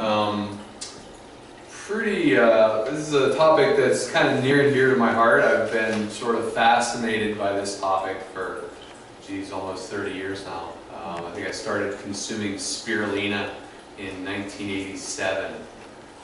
Um, pretty, uh, this is a topic that's kind of near and dear to my heart. I've been sort of fascinated by this topic for, geez, almost 30 years now. Um, I think I started consuming spirulina in 1987.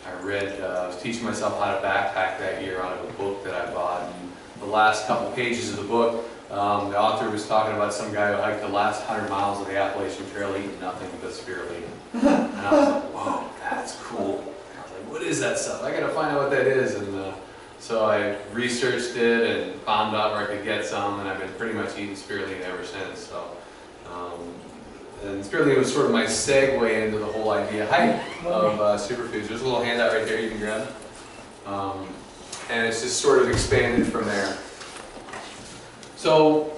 I read, uh, I was teaching myself how to backpack that year out of a book that I bought. And the last couple pages of the book, um, the author was talking about some guy who hiked the last 100 miles of the Appalachian Trail eating nothing but spirulina. And I was like, whoa, that's cool. I was like, what is that stuff? I gotta find out what that is. And uh, so I researched it and found out where I could get some, and I've been pretty much eating spirulina ever since. So, um, and spirulina was sort of my segue into the whole idea of uh, superfoods. There's a little handout right there you can grab. Um, and it's just sort of expanded from there. So,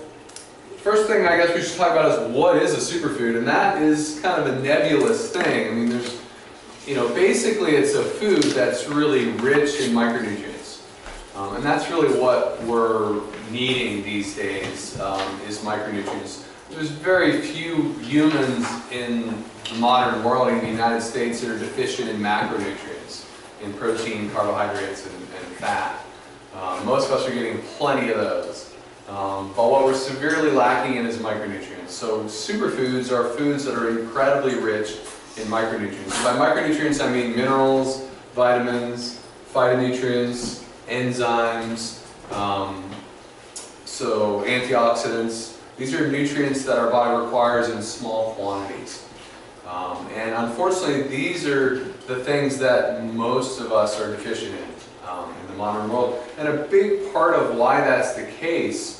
first thing I guess we should talk about is what is a superfood, and that is kind of a nebulous thing. I mean, there's, you know, basically it's a food that's really rich in micronutrients, um, and that's really what we're needing these days um, is micronutrients. There's very few humans in the modern world in the United States that are deficient in macronutrients, in protein, carbohydrates, and, and fat. Um, most of us are getting plenty of those. Um, but what we're severely lacking in is micronutrients. So superfoods are foods that are incredibly rich in micronutrients. By micronutrients I mean minerals, vitamins, phytonutrients, enzymes, um, so antioxidants. These are nutrients that our body requires in small quantities. Um, and unfortunately, these are the things that most of us are deficient in um, in the modern world. And a big part of why that's the case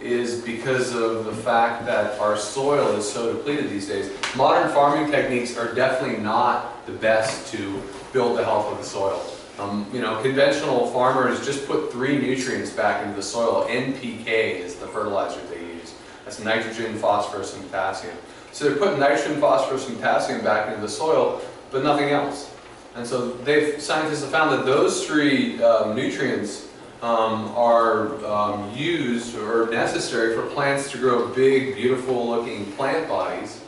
is because of the fact that our soil is so depleted these days. Modern farming techniques are definitely not the best to build the health of the soil. Um, you know, conventional farmers just put three nutrients back into the soil. NPK is the fertilizer they use. That's nitrogen, phosphorus, and potassium. So they're putting nitrogen, phosphorus, and potassium back into the soil, but nothing else. And so they've, scientists have found that those three um, nutrients um, are um, used or necessary for plants to grow big, beautiful looking plant bodies.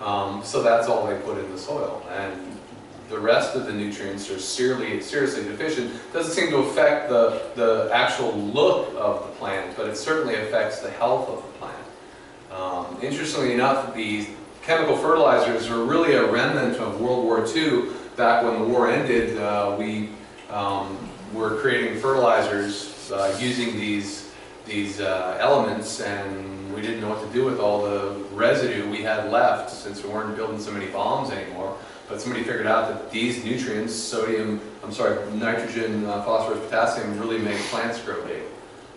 Um, so that's all they put in the soil. And the rest of the nutrients are seriously, seriously deficient. Doesn't seem to affect the, the actual look of the plant, but it certainly affects the health of the plant. Um, interestingly enough, these chemical fertilizers are really a remnant of World War II. Back when the war ended, uh, we um, were creating fertilizers uh, using these, these uh, elements and we didn't know what to do with all the residue we had left since we weren't building so many bombs anymore. But somebody figured out that these nutrients, sodium, I'm sorry, nitrogen, uh, phosphorus, potassium, really make plants grow big.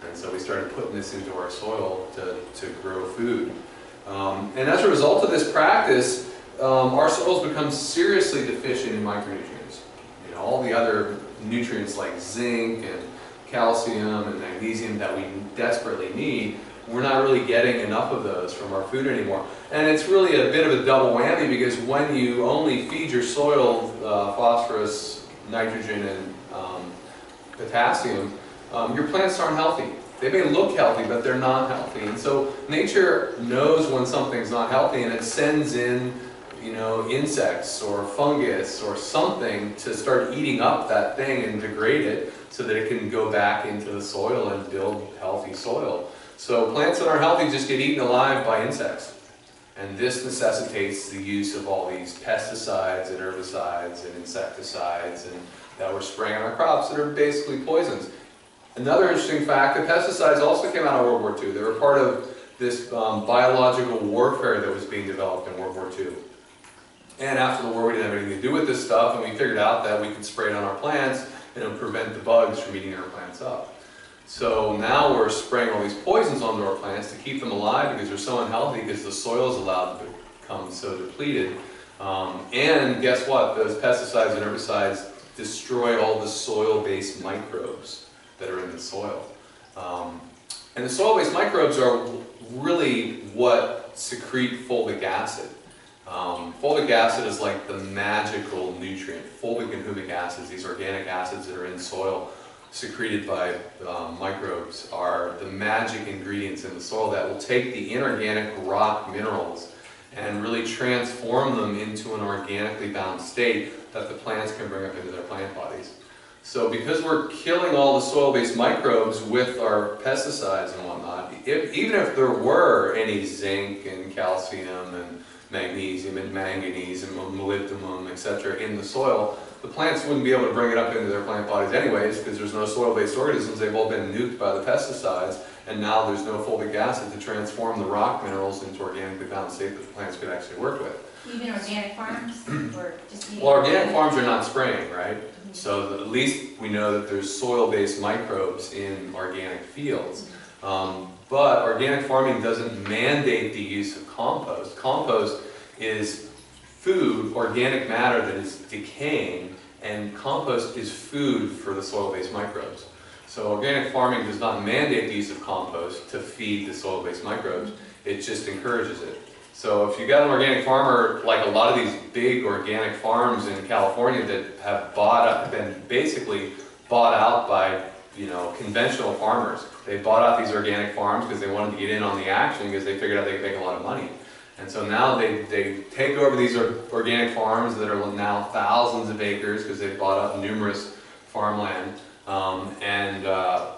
And so we started putting this into our soil to, to grow food. Um, and as a result of this practice, um, our soils become seriously deficient in micronutrients. You know, all the other nutrients like zinc and calcium and magnesium that we desperately need, we're not really getting enough of those from our food anymore. And it's really a bit of a double whammy because when you only feed your soil uh, phosphorus, nitrogen, and um, potassium, um, your plants aren't healthy. They may look healthy, but they're not healthy. And so nature knows when something's not healthy and it sends in you know, insects or fungus or something to start eating up that thing and degrade it so that it can go back into the soil and build healthy soil. So plants that are healthy just get eaten alive by insects. And this necessitates the use of all these pesticides and herbicides and insecticides and that we're spraying on our crops that are basically poisons. Another interesting fact, the pesticides also came out of World War II. They were part of this um, biological warfare that was being developed in World War II. And after the war, we didn't have anything to do with this stuff, and we figured out that we could spray it on our plants and it would prevent the bugs from eating our plants up. So now we're spraying all these poisons onto our plants to keep them alive because they're so unhealthy because the soil is allowed to become so depleted. Um, and guess what? Those pesticides and herbicides destroy all the soil-based microbes that are in the soil. Um, and the soil-based microbes are really what secrete fulvic acid. Um, fulvic acid is like the magical nutrient. Fulvic and humic acids, these organic acids that are in soil secreted by um, microbes, are the magic ingredients in the soil that will take the inorganic rock minerals and really transform them into an organically bound state that the plants can bring up into their plant bodies. So because we're killing all the soil-based microbes with our pesticides and whatnot, if, even if there were any zinc and calcium and magnesium and manganese and molybdenum, etc., in the soil, the plants wouldn't be able to bring it up into their plant bodies anyways because there's no soil-based organisms. They've all been nuked by the pesticides, and now there's no fulvic acid to transform the rock minerals into organically bound state that the plants could actually work with. Even organic farms, or just? Well, organic farms are not spraying, right? So at least we know that there's soil-based microbes in organic fields. Um, but organic farming doesn't mandate the use of compost. Compost is food, organic matter that is decaying, and compost is food for the soil-based microbes. So organic farming does not mandate the use of compost to feed the soil-based microbes, it just encourages it. So if you've got an organic farmer, like a lot of these big organic farms in California that have bought up, been basically bought out by you know conventional farmers. They bought out these organic farms because they wanted to get in on the action because they figured out they could make a lot of money. And so now they, they take over these organic farms that are now thousands of acres because they've bought up numerous farmland. Um, and uh,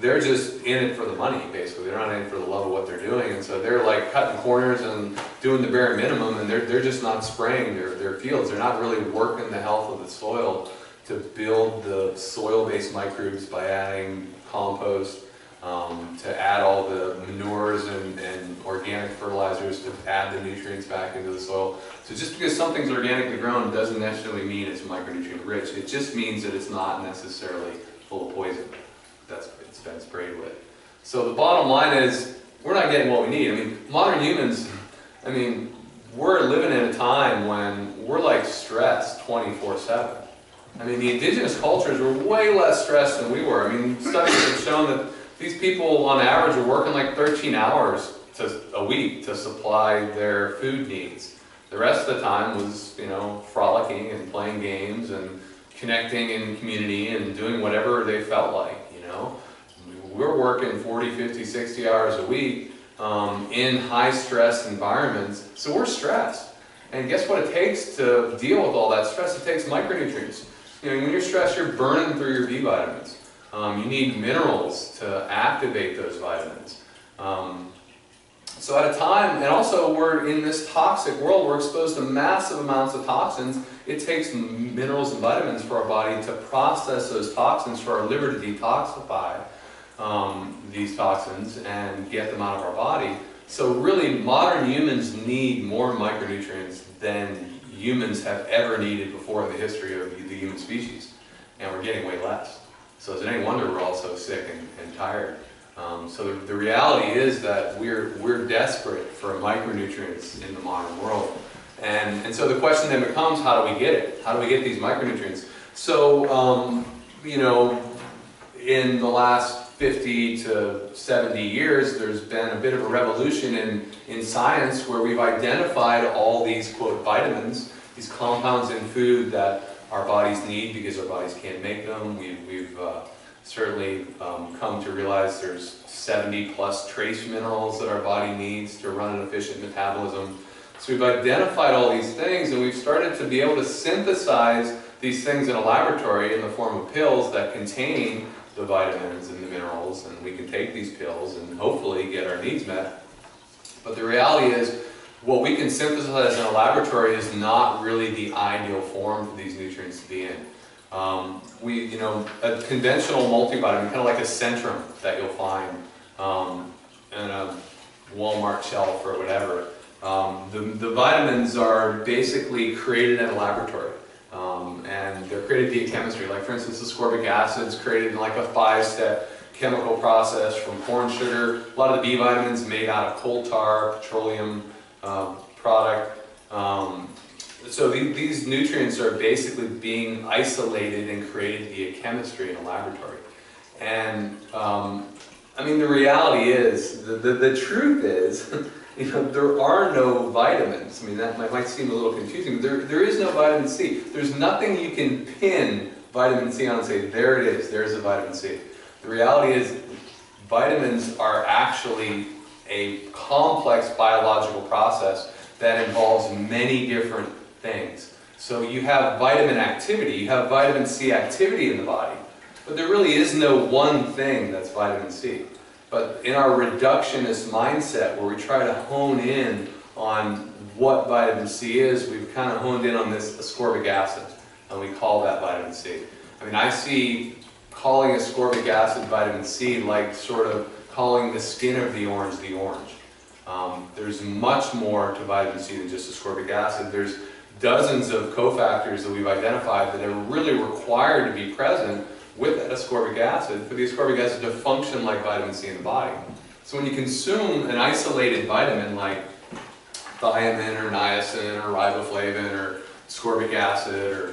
they're just in it for the money, basically. They're not in it for the love of what they're doing. And so they're like cutting corners and doing the bare minimum, and they're, they're just not spraying their, their fields. They're not really working the health of the soil to build the soil-based microbes by adding compost, um, to add all the manures and, and organic fertilizers to add the nutrients back into the soil. So just because something's organically grown doesn't necessarily mean it's micronutrient rich. It just means that it's not necessarily full of poison that's it's been sprayed with. So the bottom line is we're not getting what we need. I mean, modern humans, I mean, we're living in a time when we're like stressed 24-7. I mean, the indigenous cultures were way less stressed than we were. I mean, studies have shown that these people, on average, are working like 13 hours to, a week to supply their food needs. The rest of the time was, you know, frolicking and playing games and connecting in community and doing whatever they felt like, you know. We're working 40, 50, 60 hours a week um, in high stress environments, so we're stressed. And guess what it takes to deal with all that stress? It takes micronutrients. You know, when you're stressed, you're burning through your B vitamins. Um, you need minerals to activate those vitamins. Um, so at a time, and also we're in this toxic world, we're exposed to massive amounts of toxins. It takes minerals and vitamins for our body to process those toxins, for our liver to detoxify um, these toxins and get them out of our body. So really, modern humans need more micronutrients than humans have ever needed before in the history of the human species. And we're getting way less. So is it any wonder we're all so sick and, and tired? Um, so the, the, reality is that we're, we're desperate for micronutrients in the modern world. And, and so the question then becomes, how do we get it? How do we get these micronutrients? So, um, you know, in the last 50 to 70 years, there's been a bit of a revolution in, in science where we've identified all these, quote, vitamins, these compounds in food that our bodies need because our bodies can't make them. We've, we've uh, certainly um, come to realize there's 70 plus trace minerals that our body needs to run an efficient metabolism. So we've identified all these things and we've started to be able to synthesize these things in a laboratory in the form of pills that contain the vitamins and the minerals and we can take these pills and hopefully get our needs met. But the reality is what we can synthesize in a laboratory is not really the ideal form for these nutrients to be in. Um, we, you know, a conventional multivitamin, kind of like a Centrum that you'll find um, in a Walmart shelf or whatever. Um, the, the vitamins are basically created in a laboratory. Um, and they're created via chemistry. Like for instance, ascorbic acid is created in like a five-step chemical process from corn sugar. A lot of the B vitamins made out of coal tar, petroleum, um, product. Um, so the, these nutrients are basically being isolated and created via chemistry in a laboratory. And um, I mean, the reality is, the, the, the, truth is, you know, there are no vitamins. I mean, that might, might seem a little confusing, but there, there is no vitamin C. There's nothing you can pin vitamin C on and say, there it is, there's a vitamin C. The reality is, vitamins are actually a complex biological process that involves many different things. So you have vitamin activity, you have vitamin C activity in the body, but there really is no one thing that's vitamin C. But in our reductionist mindset, where we try to hone in on what vitamin C is, we've kind of honed in on this ascorbic acid, and we call that vitamin C. I mean, I see calling ascorbic acid vitamin C like sort of calling the skin of the orange the orange. Um, there's much more to vitamin C than just ascorbic acid. There's dozens of cofactors that we've identified that are really required to be present with that ascorbic acid for the ascorbic acid to function like vitamin C in the body. So when you consume an isolated vitamin like thiamine or niacin or riboflavin or ascorbic acid or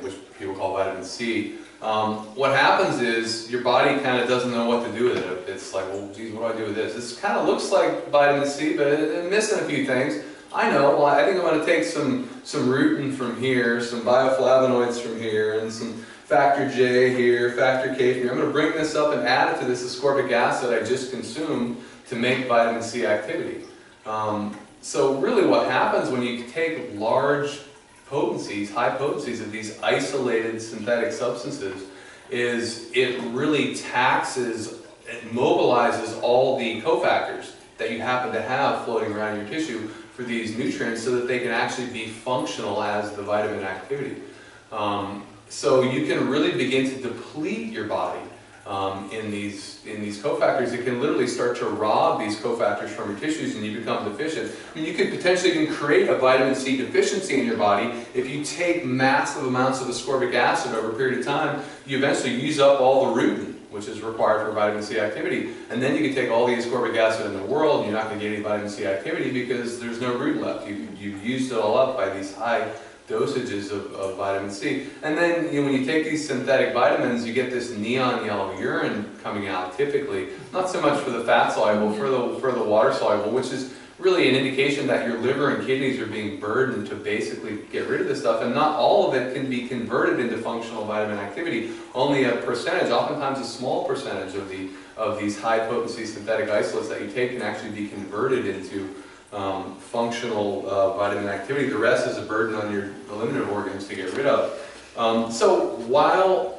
which people call vitamin C, um, what happens is your body kind of doesn't know what to do with it. It's like, well, geez, what do I do with this? This kind of looks like vitamin C, but it's missing a few things. I know, well, I think I'm going to take some, some rutin from here, some bioflavonoids from here, and some factor J here, factor K here. I'm going to bring this up and add it to this ascorbic acid I just consumed to make vitamin C activity. Um, so really what happens when you take large potencies, high potencies of these isolated synthetic substances is it really taxes, it mobilizes all the cofactors that you happen to have floating around your tissue for these nutrients so that they can actually be functional as the vitamin activity. Um, so you can really begin to deplete your body um, in these in these cofactors. It can literally start to rob these cofactors from your tissues and you become deficient. I mean, you could potentially even create a vitamin C deficiency in your body if you take massive amounts of ascorbic acid over a period of time. You eventually use up all the rutin, which is required for vitamin C activity, and then you can take all the ascorbic acid in the world and you're not going to get any vitamin C activity because there's no rutin left. You, you've used it all up by these high dosages of, of, vitamin C. And then you know, when you take these synthetic vitamins, you get this neon yellow urine coming out typically. Not so much for the fat soluble, for the, for the water soluble, which is really an indication that your liver and kidneys are being burdened to basically get rid of this stuff. And not all of it can be converted into functional vitamin activity. Only a percentage, oftentimes a small percentage of, the, of these high potency synthetic isolates that you take can actually be converted into um, functional uh, vitamin activity. The rest is a burden on your eliminative organs to get rid of. Um, so while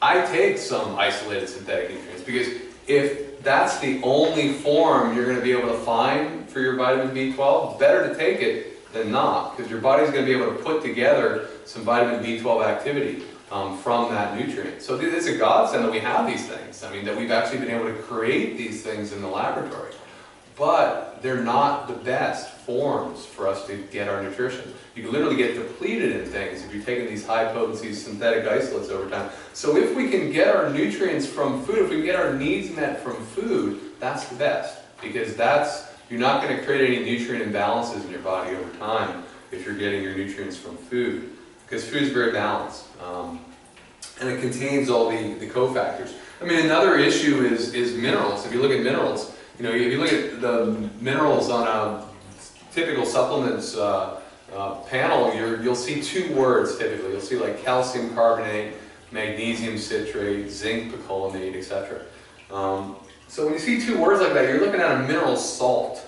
I take some isolated synthetic nutrients, because if that's the only form you're going to be able to find for your vitamin B12, better to take it than not, because your body's going to be able to put together some vitamin B12 activity um, from that nutrient. So it's a godsend that we have these things. I mean, that we've actually been able to create these things in the laboratory but they're not the best forms for us to get our nutrition. You can literally get depleted in things if you're taking these high potency synthetic isolates over time. So if we can get our nutrients from food, if we can get our needs met from food, that's the best. Because that's, you're not going to create any nutrient imbalances in your body over time if you're getting your nutrients from food. Because food is very balanced. Um, and it contains all the, the cofactors. I mean, another issue is, is minerals. If you look at minerals, you know, if you look at the minerals on a typical supplements uh, uh, panel, you will see two words typically. You'll see like calcium carbonate, magnesium citrate, zinc picolinate, etc. Um, so when you see two words like that, you're looking at a mineral salt.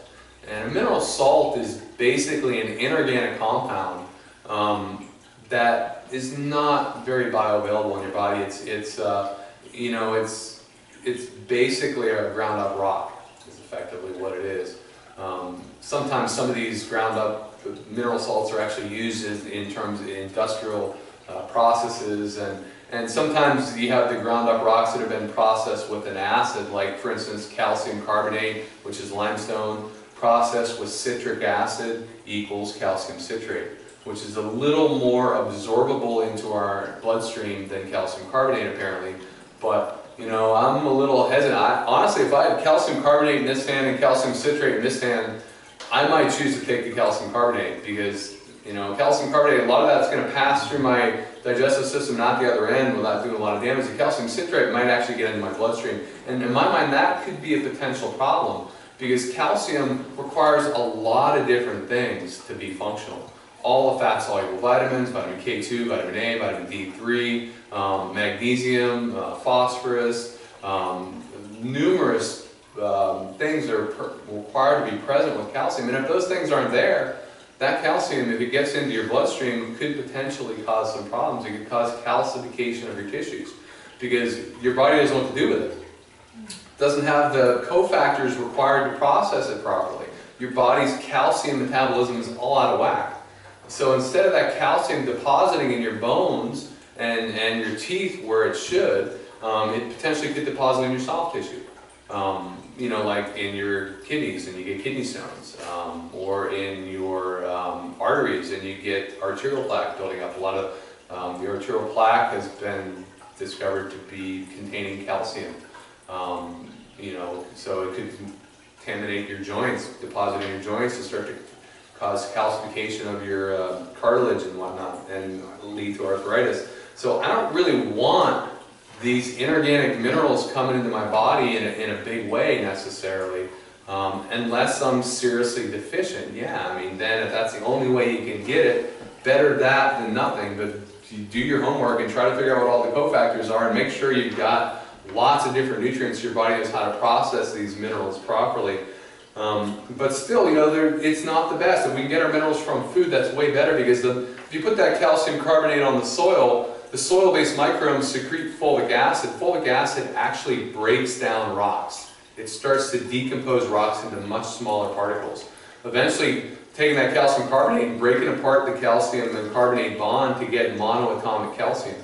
And a mineral salt is basically an inorganic compound um, that is not very bioavailable in your body. It's, it's uh, you know, it's, it's basically a ground up rock effectively what it is. Um, sometimes some of these ground up mineral salts are actually used in, in terms of industrial uh, processes and, and sometimes you have the ground up rocks that have been processed with an acid like for instance calcium carbonate which is limestone processed with citric acid equals calcium citrate which is a little more absorbable into our bloodstream than calcium carbonate apparently but you know, I'm a little hesitant. I, honestly, if I had calcium carbonate in this hand and calcium citrate in this hand, I might choose to take the calcium carbonate because, you know, calcium carbonate, a lot of that's going to pass through my digestive system, not the other end, without doing a lot of damage. The calcium citrate might actually get into my bloodstream. And in my mind, that could be a potential problem because calcium requires a lot of different things to be functional all the fat-soluble vitamins, vitamin K2, vitamin A, vitamin D3, um, magnesium, uh, phosphorus, um, numerous um, things are required to be present with calcium. And if those things aren't there, that calcium, if it gets into your bloodstream, could potentially cause some problems. It could cause calcification of your tissues because your body doesn't know what to do with it. Doesn't have the cofactors required to process it properly. Your body's calcium metabolism is all out of whack. So instead of that calcium depositing in your bones and, and your teeth where it should, um, it potentially could deposit in your soft tissue. Um, you know, like in your kidneys and you get kidney stones, um, or in your um, arteries and you get arterial plaque building up. A lot of um, the arterial plaque has been discovered to be containing calcium. Um, you know, so it could contaminate your joints, deposit in your joints and start to cause calcification of your uh, cartilage and whatnot and lead to arthritis. So I don't really want these inorganic minerals coming into my body in a, in a big way necessarily, um, unless I'm seriously deficient. Yeah, I mean, then if that's the only way you can get it, better that than nothing. But you do your homework and try to figure out what all the cofactors are and make sure you've got lots of different nutrients. Your body knows how to process these minerals properly. Um, but still, you know, it's not the best. If we can get our minerals from food, that's way better because the, if you put that calcium carbonate on the soil, the soil-based microbes secrete fulvic acid. Fulvic acid actually breaks down rocks. It starts to decompose rocks into much smaller particles. Eventually, taking that calcium carbonate and breaking apart the calcium and carbonate bond to get monoatomic calcium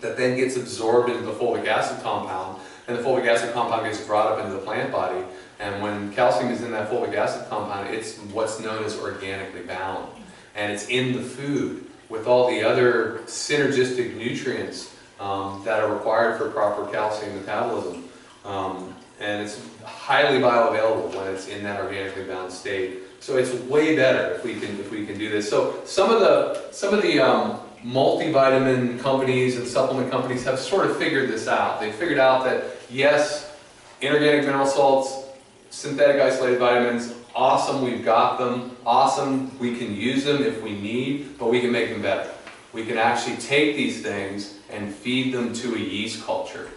that then gets absorbed into the fulvic acid compound, and the fulvic acid compound gets brought up into the plant body. And when calcium is in that fulvic acid compound, it's what's known as organically bound. And it's in the food with all the other synergistic nutrients um, that are required for proper calcium metabolism. Um, and it's highly bioavailable when it's in that organically bound state. So it's way better if we can if we can do this. So some of the some of the um, multivitamin companies and supplement companies have sort of figured this out. They figured out that yes, inorganic mineral salts, synthetic isolated vitamins, awesome, we've got them, awesome, we can use them if we need, but we can make them better. We can actually take these things and feed them to a yeast culture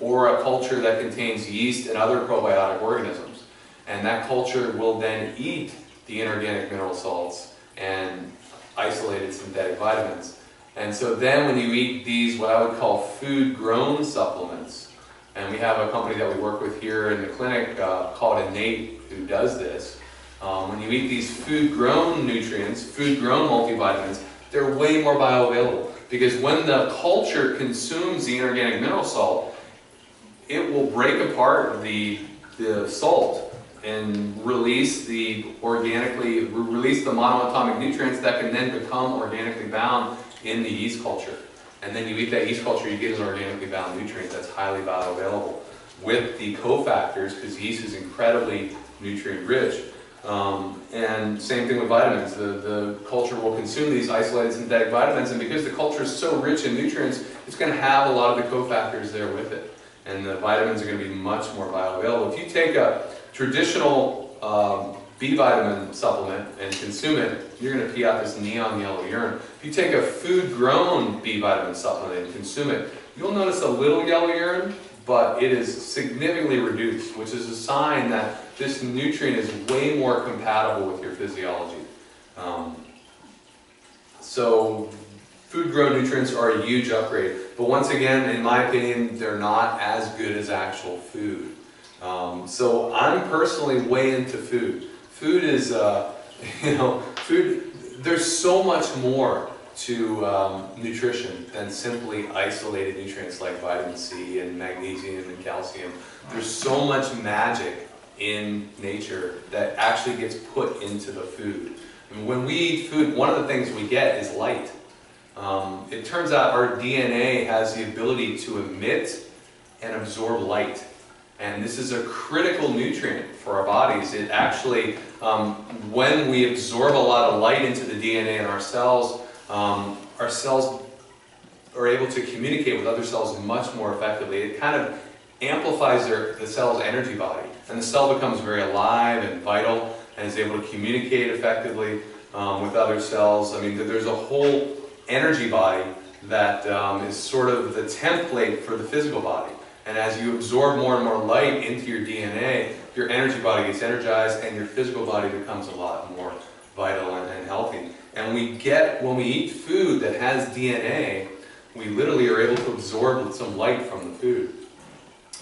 or a culture that contains yeast and other probiotic organisms. And that culture will then eat the inorganic mineral salts and isolated synthetic vitamins. And so then when you eat these, what I would call food-grown supplements, and we have a company that we work with here in the clinic uh, called Innate who does this. Um, when you eat these food-grown nutrients, food-grown multivitamins, they're way more bioavailable. Because when the culture consumes the inorganic mineral salt, it will break apart the, the salt and release the organically, release the monoatomic nutrients that can then become organically bound in the yeast culture. And then you eat that yeast culture, you get an organically bound nutrient that's highly bioavailable with the cofactors, because yeast is incredibly nutrient rich. Um, and same thing with vitamins. The, the culture will consume these isolated synthetic vitamins, and because the culture is so rich in nutrients, it's going to have a lot of the cofactors there with it. And the vitamins are going to be much more bioavailable. If you take a traditional um, B vitamin supplement and consume it, you're going to pee out this neon yellow urine. If you take a food-grown B vitamin supplement and consume it, you'll notice a little yellow urine, but it is significantly reduced, which is a sign that this nutrient is way more compatible with your physiology. Um, so food-grown nutrients are a huge upgrade, but once again, in my opinion, they're not as good as actual food. Um, so I'm personally way into food. Food is, uh, you know, food, there's so much more to um, nutrition than simply isolated nutrients like vitamin C and magnesium and calcium. There's so much magic in nature that actually gets put into the food. And when we eat food, one of the things we get is light. Um, it turns out our DNA has the ability to emit and absorb light. And this is a critical nutrient for our bodies. It actually, um, when we absorb a lot of light into the DNA in our cells, um, our cells are able to communicate with other cells much more effectively. It kind of amplifies their, the cell's energy body. And the cell becomes very alive and vital and is able to communicate effectively um, with other cells. I mean, there's a whole energy body that um, is sort of the template for the physical body. And as you absorb more and more light into your DNA, your energy body gets energized and your physical body becomes a lot more vital and, and healthy. And we get, when we eat food that has DNA, we literally are able to absorb some light from the food.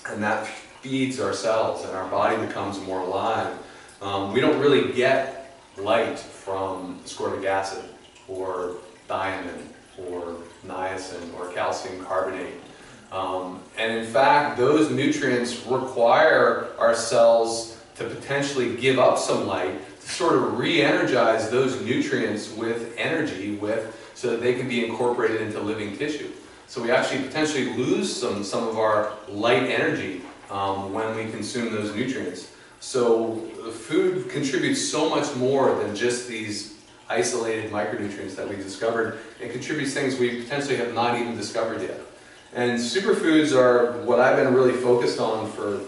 And that feeds our cells and our body becomes more alive. Um, we don't really get light from ascorbic acid or thiamine or niacin or calcium carbonate. Um, and in fact, those nutrients require our cells to potentially give up some light to sort of re-energize those nutrients with energy with so that they can be incorporated into living tissue. So we actually potentially lose some, some of our light energy um, when we consume those nutrients. So food contributes so much more than just these isolated micronutrients that we discovered. It contributes things we potentially have not even discovered yet. And superfoods are what I've been really focused on for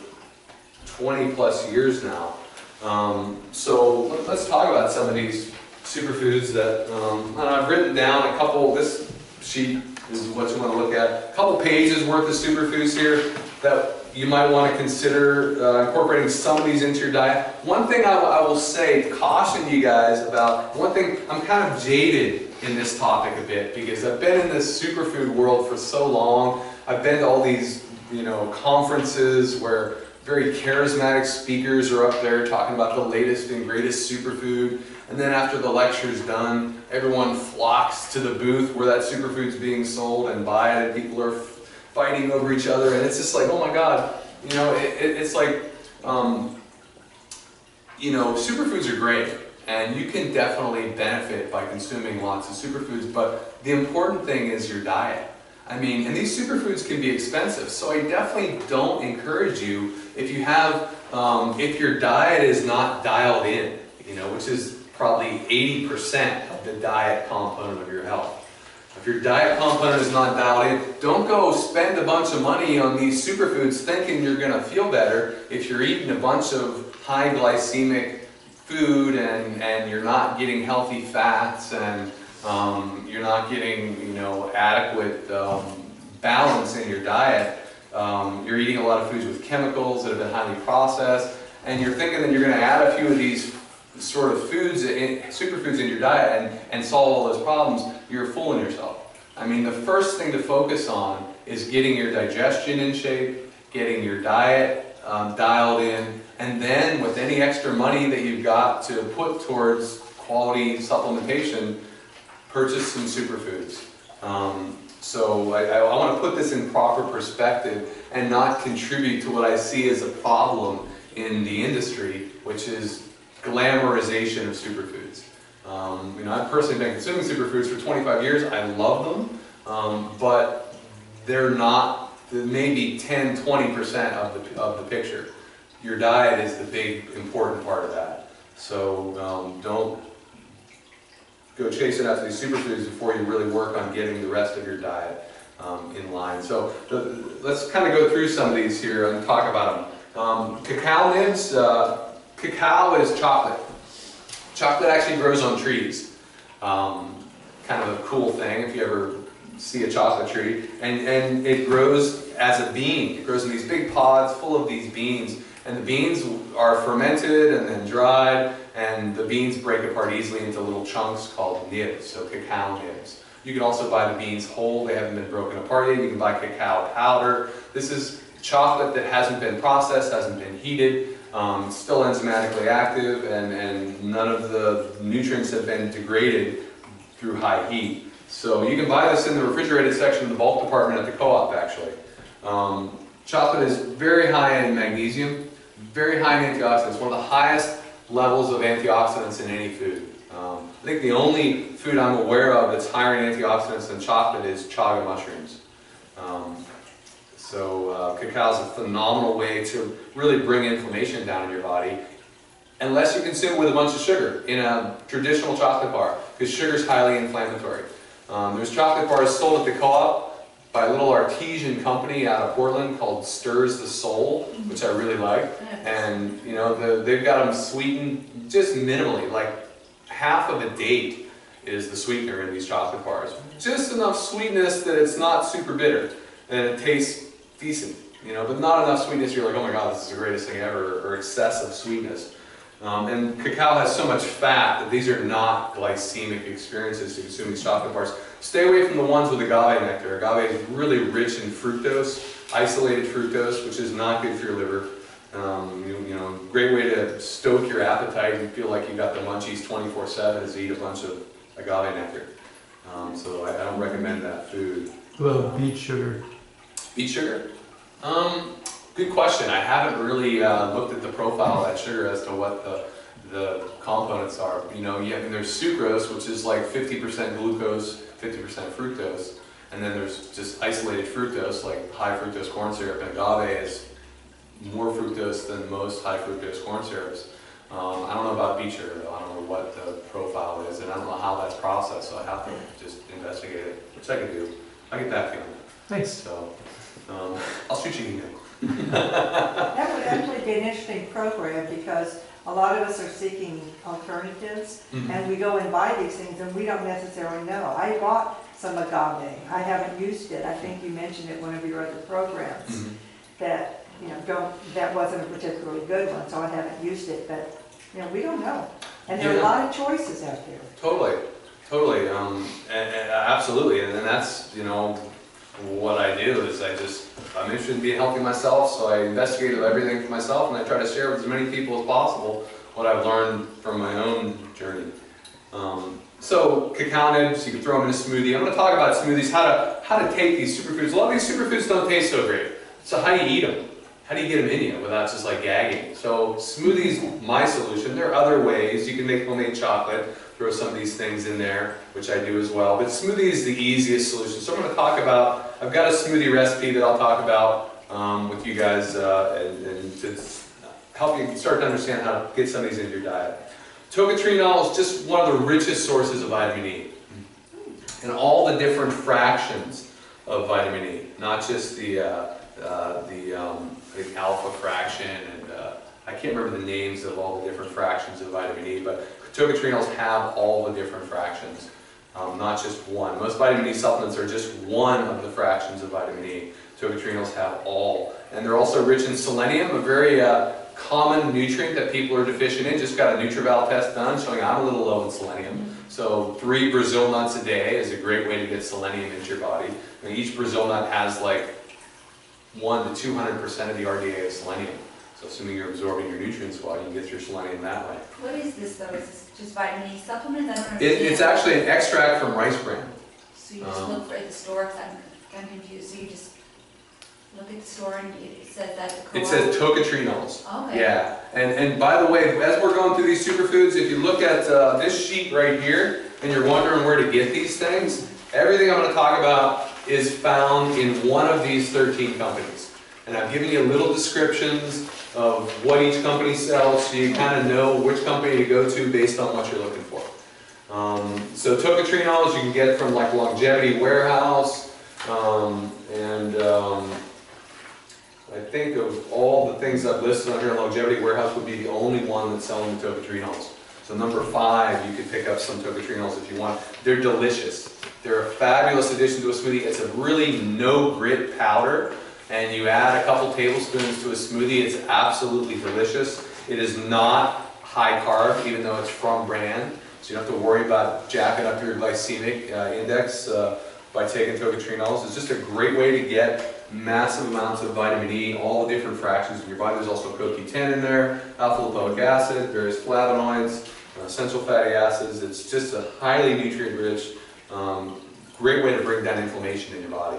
20 plus years now. Um, so let- let's talk about some of these superfoods that um, I've written down a couple. This sheet is what you want to look at. A couple pages worth of superfoods here that you might want to consider uh, incorporating some of these into your diet. One thing I I will say, caution you guys about, one thing, I'm kind of jaded in this topic a bit because I've been in this superfood world for so long. I've been to all these, you know, conferences where very charismatic speakers are up there talking about the latest and greatest superfood. And then after the lecture's done, everyone flocks to the booth where that superfood's being sold and buy it, and people are fighting over each other, and it's just like, oh my god, you know, it, it, it's like, um, you know, superfoods are great, and you can definitely benefit by consuming lots of superfoods, but the important thing is your diet. I mean, and these superfoods can be expensive, so I definitely don't encourage you if you have, um, if your diet is not dialed in, you know, which is probably 80% of the diet component of your health. If your diet component is not dialed in, don't go spend a bunch of money on these superfoods thinking you're going to feel better if you're eating a bunch of high glycemic food and, and you're not getting healthy fats and um, you're not getting you know adequate um, balance in your diet. Um, you're eating a lot of foods with chemicals that have been highly processed, and you're thinking that you're going to add a few of these sort of foods, in, superfoods in your diet and, and solve all those problems, you're fooling yourself. I mean, the first thing to focus on is getting your digestion in shape, getting your diet um, dialed in, and then with any extra money that you've got to put towards quality supplementation, purchase some superfoods. Um, so I, I, want to put this in proper perspective and not contribute to what I see as a problem in the industry, which is glamorization of superfoods. Um, you know, I've personally been consuming superfoods for 25 years. I love them, um, but they're not maybe 10, 20% of the, of the picture. Your diet is the big important part of that. So um, don't go chasing after these superfoods before you really work on getting the rest of your diet um, in line. So the, let's kind of go through some of these here and talk about them. Um, cacao nibs, uh, cacao is chocolate. Chocolate actually grows on trees. Um, kind of a cool thing if you ever see a chocolate tree. And, and it grows as a bean. It grows in these big pods full of these beans. And the beans are fermented and then dried, and the beans break apart easily into little chunks called nibs, so cacao nibs. You can also buy the beans whole, they haven't been broken apart yet. You can buy cacao powder. This is chocolate that hasn't been processed, hasn't been heated, um, still enzymatically active, and, and none of the nutrients have been degraded through high heat. So you can buy this in the refrigerated section of the bulk department at the co-op actually. Um, chocolate is very high in magnesium, very high in antioxidants, one of the highest levels of antioxidants in any food. Um, I think the only food I'm aware of that's higher in antioxidants than chocolate is chaga mushrooms. Um, so uh, cacao is a phenomenal way to really bring inflammation down in your body, unless you consume it with a bunch of sugar in a traditional chocolate bar, because sugar is highly inflammatory. Um, there's chocolate bars sold at the co-op by a little artesian company out of Portland called Stirs the Soul, which I really like. And you know, the, they've got them sweetened just minimally, like half of a date is the sweetener in these chocolate bars. Just enough sweetness that it's not super bitter, and it tastes decent, you know, but not enough sweetness you're like, oh my god, this is the greatest thing ever, or excessive sweetness. Um, and cacao has so much fat that these are not glycemic experiences to consume these chocolate bars. Stay away from the ones with agave nectar. Agave is really rich in fructose, isolated fructose, which is not good for your liver. Um, you, you know, great way to stoke your appetite and feel like you've got the munchies 24/7 is eat a bunch of agave nectar. Um, so I, I don't recommend that food. Well, beet sugar. Beet sugar? Um, good question. I haven't really uh, looked at the profile of that sugar as to what the, the components are. You know, I mean, there's sucrose, which is like 50% glucose, 50% fructose, and then there's just isolated fructose, like high fructose corn syrup, and agave is more fructose than most high fructose corn syrups. Um, I don't know about beet sugar though. I don't know what the profile is, and I don't know how that's processed, so I have to just investigate it, which I can do. I get that feeling. Thanks. So, um, I'll shoot you an email. Would be an interesting program because a lot of us are seeking alternatives Mm-hmm. and we go and buy these things and we don't necessarily know. I bought some agave. I haven't used it. I think you mentioned it in one of your other programs Mhm. that, you know, don't, that wasn't a particularly good one, so I haven't used it, but, you know, we don't know. And there are a lot of choices out there. Totally, totally, um, and, and absolutely, and then that's, you know, what I do is I just, I'm interested in being healthy myself, so I investigate everything for myself and I try to share with as many people as possible what I've learned from my own journey. Um, so cacao nibs, you can throw them in a smoothie. I'm going to talk about smoothies, how to how to take these superfoods. A lot of these superfoods don't taste so great. So how do you eat them? How do you get them in you without just like gagging? So smoothies, my solution. There are other ways. You can make homemade chocolate, throw some of these things in there, which I do as well. But smoothie is the easiest solution. So I'm going to talk about. I've got a smoothie recipe that I'll talk about um, with you guys uh, and, and to help you start to understand how to get some of these into your diet. Tocotrienol is just one of the richest sources of vitamin E. And all the different fractions of vitamin E, not just the, uh, uh, the, um, the alpha fraction and uh, I can't remember the names of all the different fractions of vitamin E, but tocotrienols have all the different fractions, um, not just one. Most vitamin E supplements are just one of the fractions of vitamin E. Tocotrienols have all. And they're also rich in selenium, a very uh, common nutrient that people are deficient in. Just got a NutrEval test done showing I'm a little low in selenium. So three Brazil nuts a day is a great way to get selenium into your body. Each Brazil nut has like one to 200% of the RDA of selenium. So assuming you're absorbing your nutrients well, you can get your selenium that way. What is this though? Is this just vitamin E supplements? I don't It, understand. it's actually an extract from rice bran. So you just um, look for it at the store, 'cause I'm, I'm confused, so you just look at the store and it says that the co-op? It says tocotrienols. Okay. Yeah, and, and by the way, as we're going through these superfoods, if you look at uh, this sheet right here, and you're wondering where to get these things, everything I'm gonna talk about is found in one of these 13 companies. And I've given you little descriptions of what each company sells, so you kind of know which company to go to based on what you're looking for. Um, so tocotrienols you can get from like Longevity Warehouse, um, and um, I think of all the things I've listed on here, Longevity Warehouse would be the only one that's selling the tocotrienols. So number five, you could pick up some tocotrienols if you want. They're delicious. They're a fabulous addition to a smoothie. It's a really no grit powder, and you add a couple tablespoons to a smoothie. It's absolutely delicious. It is not high carb, even though it's from bran. So you don't have to worry about jacking up your glycemic uh, index uh, by taking tocotrienols. It's just a great way to get massive amounts of vitamin E, all the different fractions in your body. There's also CoQ10 in there, alpha lipoic acid, various flavonoids, uh, essential fatty acids. It's just a highly nutrient-rich, um, great way to bring down inflammation in your body.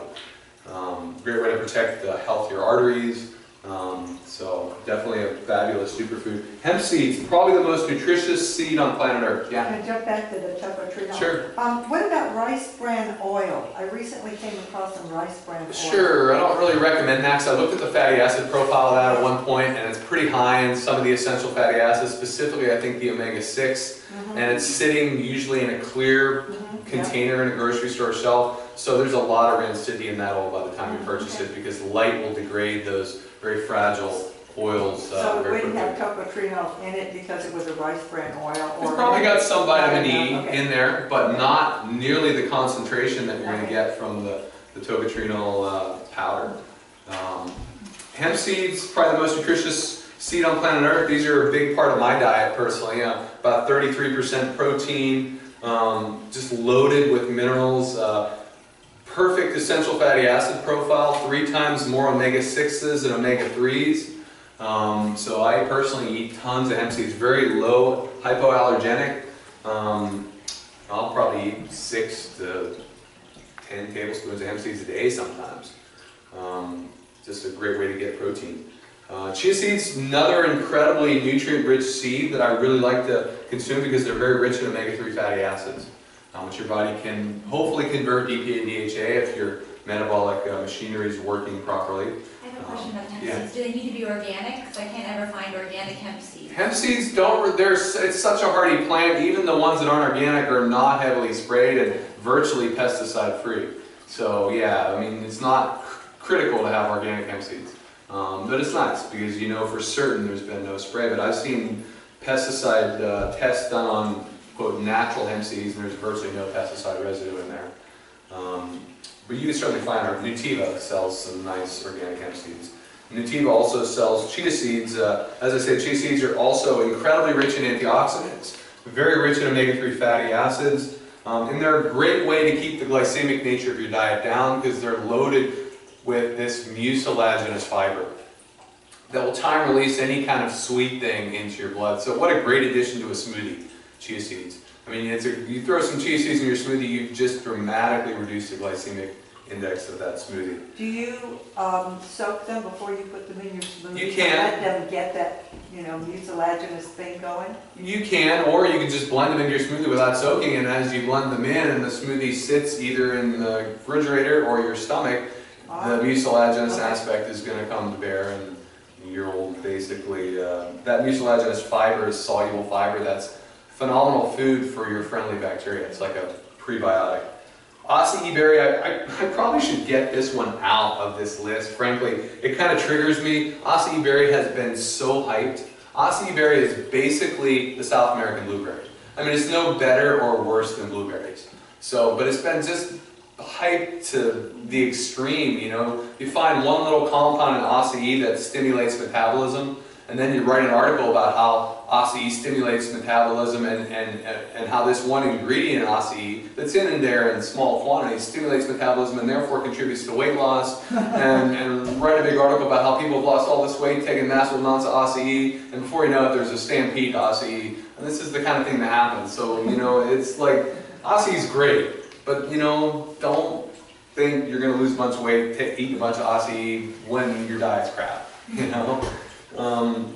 Um, great way to protect the healthier arteries. Um, so definitely a fabulous superfood. Hemp seeds, probably the most nutritious seed on planet Earth. Yeah. Can I jump back to the tocotrienol? Sure. Um, what about rice bran oil? I recently came across some rice bran oil. Sure, I don't really recommend that because I looked at the fatty acid profile of that at one point and it's pretty high in some of the essential fatty acids, specifically I think the omega-6. Mhm, And it's sitting usually in a clear mhm, yeah. container in a grocery store shelf. So there's a lot of rancidity in that oil by the time you purchase okay. it because light will degrade those very fragile oils uh, So it wouldn't have tocotrienol in it because it was a rice bran oil or? It's probably got some vitamin E Okay. in there, but not nearly the concentration that you're gonna get from the, the tocotrienol uh, powder. Um, Hemp seeds, probably the most nutritious seed on planet Earth. These are a big part of my diet personally. Yeah, about 33% protein, um, just loaded with minerals. Uh, perfect essential fatty acid profile, three times more omega-6s and omega-3s. Um, so I personally eat tons of hemp seeds, very low hypoallergenic. Um, I'll probably eat six to 10 tablespoons of hemp seeds a day sometimes. Um, just a great way to get protein. Uh, chia seeds, another incredibly nutrient-rich seed that I really like to consume because they're very rich in omega-3 fatty acids, uh, which your body can hopefully convert EPA and DHA if your metabolic uh, machinery is working properly. I have a question about hemp Yeah. seeds. Do they need to be organic? Because I can't ever find organic hemp seeds. Hemp seeds don't, there's, it's such a hardy plant, even the ones that aren't organic are not heavily sprayed and virtually pesticide free. So yeah, I mean, it's not critical to have organic hemp seeds. Um, but it's nice because you know for certain there's been no spray, but I've seen pesticide uh, tests done on quote natural hemp seeds and there's virtually no pesticide residue in there. Um, but you can certainly find our Nutiva sells some nice organic hemp seeds. Nutiva also sells chia seeds. Uh, as I said, chia seeds are also incredibly rich in antioxidants, very rich in omega-3 fatty acids, um, and they're a great way to keep the glycemic nature of your diet down because they're loaded with this mucilaginous fiber that will time release any kind of sweet thing into your blood. So what a great addition to a smoothie, chia seeds. I mean, it's a, you throw some chia seeds in your smoothie, you've just dramatically reduced the glycemic index of that smoothie. Do you um, soak them before you put them in your smoothie? You can. Let them get that, you know, mucilaginous thing going? You can, or you can just blend them into your smoothie without soaking, and as you blend them in and the smoothie sits either in the refrigerator or your stomach, the mucilaginous Okay. aspect is going to come to bear, and you'll basically, uh, that mucilaginous fiber is soluble fiber that's phenomenal food for your friendly bacteria. It's like a prebiotic. Acai berry, I, I, I probably should get this one out of this list. Frankly, it kind of triggers me. Acai berry has been so hyped. Acai berry is basically the South American blueberry. I mean, it's no better or worse than blueberries. So, but it's been just hyped to the extreme, you know. You find one little compound in acai that stimulates metabolism, and then you write an article about how acai stimulates metabolism and, and, and how this one ingredient in acai that's in there in small quantities stimulates metabolism and therefore contributes to weight loss, and, and write a big article about how people have lost all this weight taking massive amounts of acai, and before you know it, there's a stampede to acai, and this is the kind of thing that happens. So, you know, it's like, acai is great, but you know, don't think you're going to lose a bunch of weight eating a bunch of acai when your diet's crap. You know, um,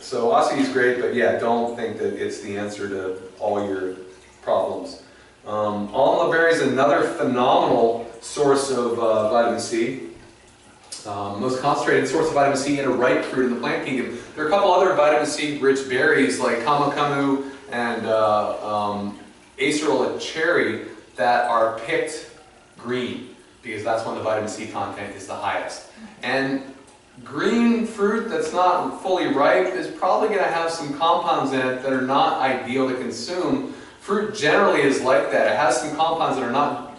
so acai is great, but yeah, don't think that it's the answer to all your problems. Um, amla berry is another phenomenal source of uh, vitamin C. Um, most concentrated source of vitamin C in a ripe fruit in the plant kingdom. There are a couple other vitamin C rich berries like camu and uh, um, acerola cherry that are picked green because that's when the vitamin C content is the highest. And green fruit that's not fully ripe is probably going to have some compounds in it that are not ideal to consume. Fruit generally is like that. It has some compounds that are not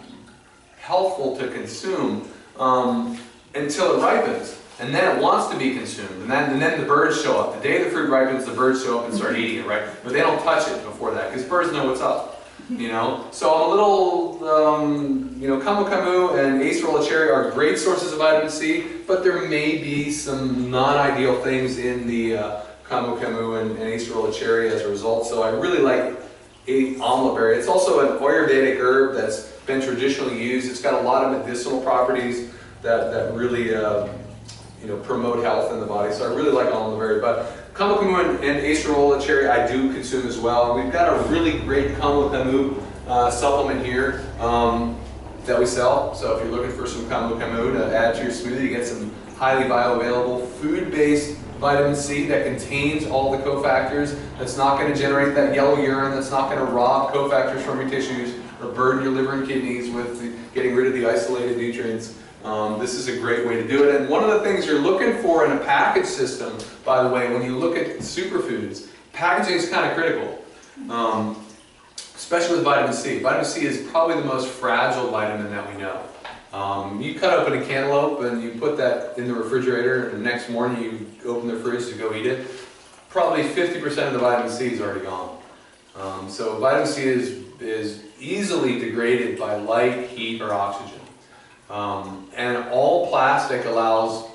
helpful to consume um, until it ripens. And then it wants to be consumed. And then, and then the birds show up. The day the fruit ripens, the birds show up and start eating it, right? But they don't touch it before that because birds know what's up. You know, so a little, um, you know, camu and acerola cherry are great sources of vitamin C, but there may be some non-ideal things in the uh, camu and, and acerola cherry as a result. So I really like amla berry. It's also an Ayurvedic herb that's been traditionally used. It's got a lot of medicinal properties that, that really, uh, you know, promote health in the body. So I really like amla berry. But camu and, and acerola cherry I do consume as well. We've got a really great camu uh, supplement here um, that we sell. So if you're looking for some camu to add to your smoothie, you get some highly bioavailable food-based vitamin C that contains all the cofactors, that's not going to generate that yellow urine, that's not going to rob cofactors from your tissues or burden your liver and kidneys with getting rid of the isolated nutrients. Um, this is a great way to do it. And one of the things you're looking for in a package system, by the way, when you look at superfoods, packaging is kind of critical. Um, especially with vitamin C. Vitamin C is probably the most fragile vitamin that we know. Um, you cut open a cantaloupe and you put that in the refrigerator, and the next morning you open the fridge to go eat it. Probably 50% of the vitamin C is already gone. Um, so vitamin C is is easily degraded by light, heat, or oxygen. Um, and all plastic allows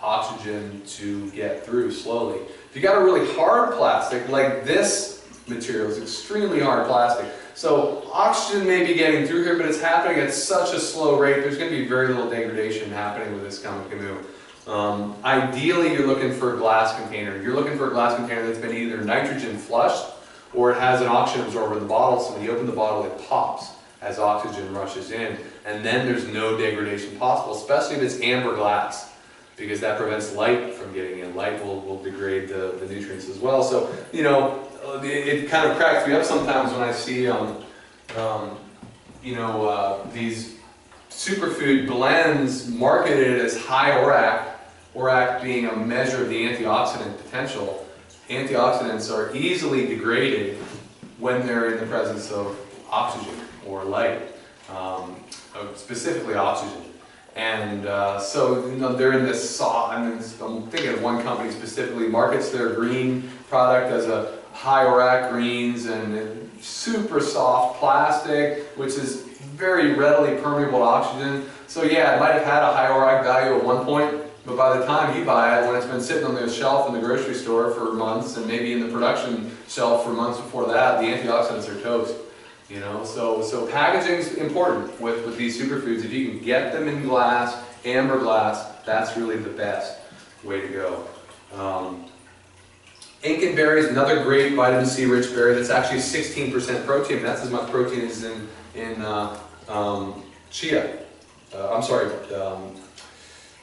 oxygen to get through slowly. If you got a really hard plastic, like this material is extremely hard plastic, so oxygen may be getting through here, but it's happening at such a slow rate, there's going to be very little degradation happening with this camu camu. Um, ideally, you're looking for a glass container. You're looking for a glass container that's been either nitrogen flushed or it has an oxygen absorber in the bottle, so when you open the bottle, it pops as oxygen rushes in, and then there's no degradation possible, especially if it's amber glass, because that prevents light from getting in. Light will, will degrade the, the nutrients as well. So, you know, uh, it, it kind of cracks me up sometimes when I see, um, um, you know, uh, these superfood blends marketed as high ORAC, ORAC being a measure of the antioxidant potential. Antioxidants are easily degraded when they're in the presence of oxygen or light, um, uh, specifically oxygen. And uh, so, you know, they're in this soft, I mean, I'm thinking of one company specifically markets their green product as a high ORAC greens and super soft plastic, which is very readily permeable to oxygen. So yeah, it might have had a high ORAC value at one point, but by the time you buy it, when it's been sitting on the shelf in the grocery store for months and maybe in the production shelf for months before that, the antioxidants are toast. You know, so so packaging is important with, with these superfoods. If you can get them in glass, amber glass, that's really the best way to go. Um, Incan berry is another great vitamin C rich berry that's actually 16% protein. That's as much protein as in, in uh, um, chia. Uh, I'm sorry, um,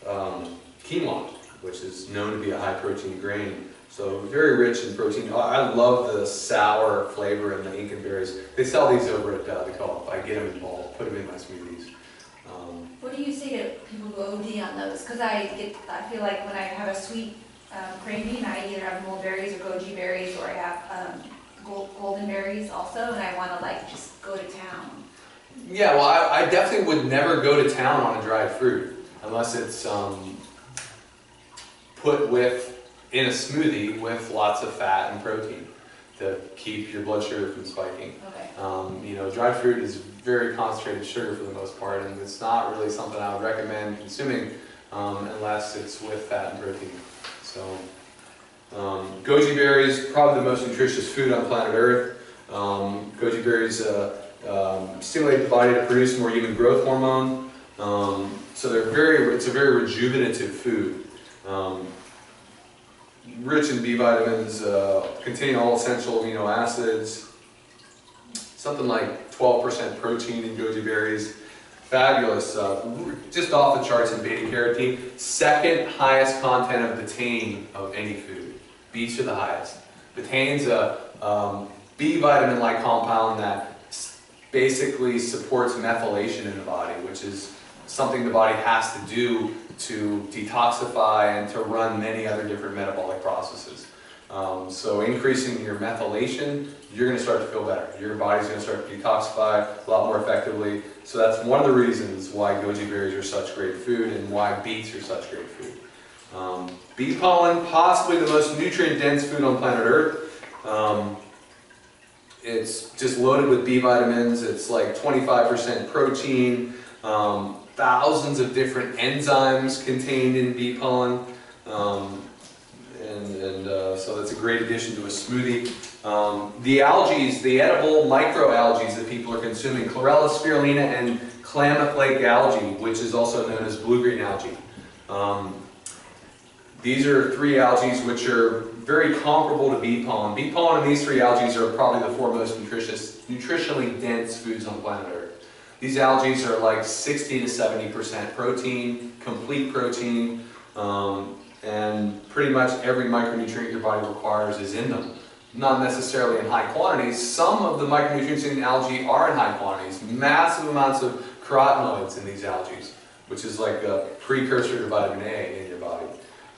um, quinoa, which is known to be a high protein grain. So very rich in protein. I love the sour flavor in the Incan berries. They sell these over at uh, the co-op. I get them in bulk, put them in my smoothies. Um, What do you say to people who OD on those? Because I get, I feel like when I have a sweet um, craving, I either have mulberries or goji berries, or I have um, gol- golden berries also, and I want to like just go to town. Yeah, well, I, I definitely would never go to town on a dried fruit unless it's um, put with in a smoothie with lots of fat and protein to keep your blood sugar from spiking. Okay. Um, you know, dried fruit is very concentrated sugar for the most part, and it's not really something I would recommend consuming um, unless it's with fat and protein. So, um, goji berries probably the most nutritious food on planet Earth. Um, goji berries uh, um, stimulate the body to produce more human growth hormone. Um, so they're very, it's a very rejuvenative food. Um, rich in B vitamins, uh, containing all essential amino acids, something like 12% protein in goji berries. Fabulous, uh, just off the charts in beta carotene. Second highest content of betaine of any food. Beets are the highest. Betaine's a um, B vitamin-like compound that basically supports methylation in the body, which is something the body has to do to detoxify and to run many other different metabolic processes. Um, so increasing your methylation, you're going to start to feel better. Your body's going to start to detoxify a lot more effectively. So that's one of the reasons why goji berries are such great food and why beets are such great food. Um, bee pollen, possibly the most nutrient-dense food on planet Earth. Um, it's just loaded with B vitamins. It's like 25% protein, um, thousands of different enzymes contained in bee pollen. Um, and and uh, so that's a great addition to a smoothie. Um, the algae, the edible microalgae that people are consuming, Chlorella spirulina and Klamath Lake algae, which is also known as blue-green algae. Um, these are three algae which are very comparable to bee pollen. Bee pollen and these three algae are probably the four most nutritious, nutritionally dense foods on the planet Earth. These algae are like 60 to 70% protein, complete protein, um, and pretty much every micronutrient your body requires is in them. Not necessarily in high quantities. Some of the micronutrients in algae are in high quantities. Massive amounts of carotenoids in these algae, which is like a precursor to vitamin A in your body.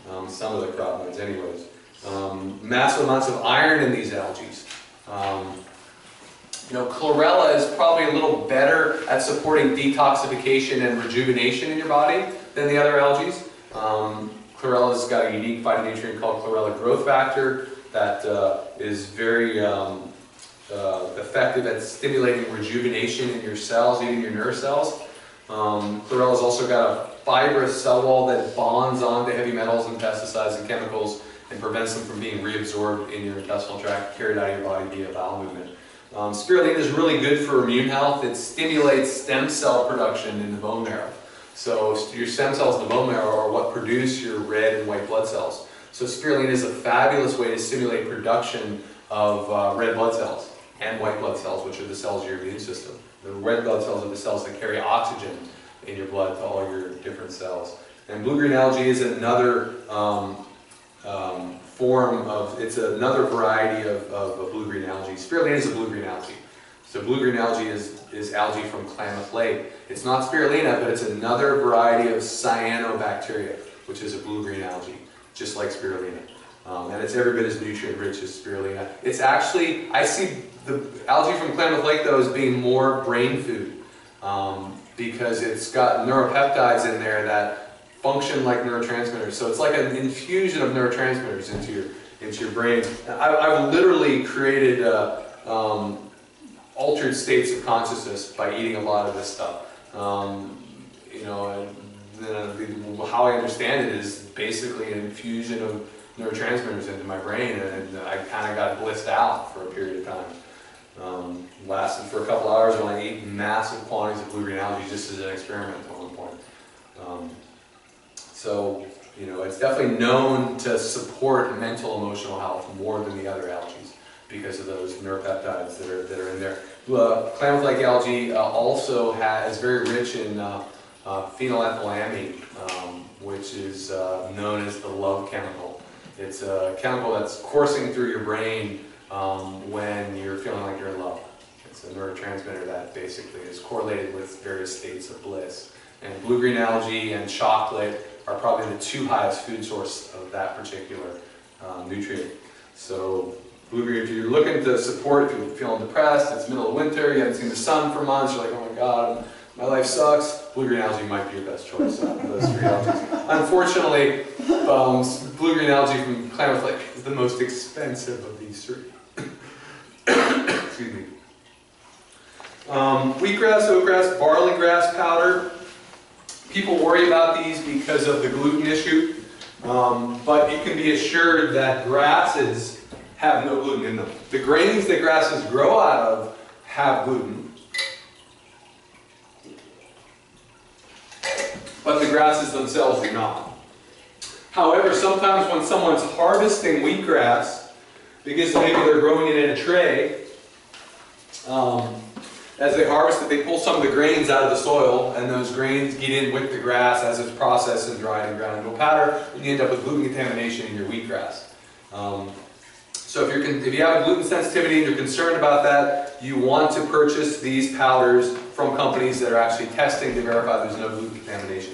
Um, some of the carotenoids anyways. Um, massive amounts of iron in these algae. Um, you know, chlorella is probably a little better at supporting detoxification and rejuvenation in your body than the other algae. Um, chlorella's got a unique phytonutrient called chlorella growth factor that uh, is very um, uh, effective at stimulating rejuvenation in your cells, even your nerve cells. Um, chlorella's also got a fibrous cell wall that bonds onto heavy metals and pesticides and chemicals and prevents them from being reabsorbed in your intestinal tract, carried out of your body via bowel movement. Um, spirulina is really good for immune health. It stimulates stem cell production in the bone marrow. So your stem cells in the bone marrow are what produce your red and white blood cells. So spirulina is a fabulous way to stimulate production of uh, red blood cells and white blood cells, which are the cells of your immune system. The red blood cells are the cells that carry oxygen in your blood to all your different cells. And blue-green algae is another um, um, form of, it's another variety of, of blue-green algae. Spirulina is a blue-green algae. So blue-green algae is, is algae from Klamath Lake. It's not spirulina, but it's another variety of cyanobacteria, which is a blue-green algae, just like spirulina. Um, and it's every bit as nutrient-rich as spirulina. It's actually, I see the algae from Klamath Lake, though, as being more brain food um, because it's got neuropeptides in there that function like neurotransmitters. So it's like an infusion of neurotransmitters into your into your brain. I, I've literally created uh, um, altered states of consciousness by eating a lot of this stuff. Um, you know, then how I understand it is basically an infusion of neurotransmitters into my brain, and I kind of got blissed out for a period of time. Um, lasted for a couple hours when I ate massive quantities of blue-green algae just as an experiment at one point. Um, so, you know, it's definitely known to support mental emotional health more than the other algae because of those neuropeptides that are, that are in there. Uh, Klamath Lake algae uh, also has, is very rich in uh, uh, phenylethylamine, um, which is uh, known as the love chemical. It's a chemical that's coursing through your brain um, when you're feeling like you're in love. It's a neurotransmitter that basically is correlated with various states of bliss. And blue-green algae and chocolate are probably the two highest food source of that particular um, nutrient. So blue-green, if you're looking to support, if you're feeling depressed, it's middle of winter, you haven't seen the sun for months, you're like, oh my god, my life sucks, blue-green algae might be your best choice out of those three algae. Unfortunately, um, blue-green algae from Klamath Lake is the most expensive of these three. Excuse me. Um, wheatgrass, oatgrass, barley grass powder. People worry about these because of the gluten issue, um, but you can be assured that grasses have no gluten in them. The grains that grasses grow out of have gluten, but the grasses themselves do not. However, sometimes when someone's harvesting wheatgrass, because maybe they're growing it in a tray, um, as they harvest it, they pull some of the grains out of the soil, and those grains get in with the grass as it's processed and dried and ground into a powder, and you end up with gluten contamination in your wheatgrass. Um, so if, you're, if you have gluten sensitivity and you're concerned about that, you want to purchase these powders from companies that are actually testing to verify there's no gluten contamination.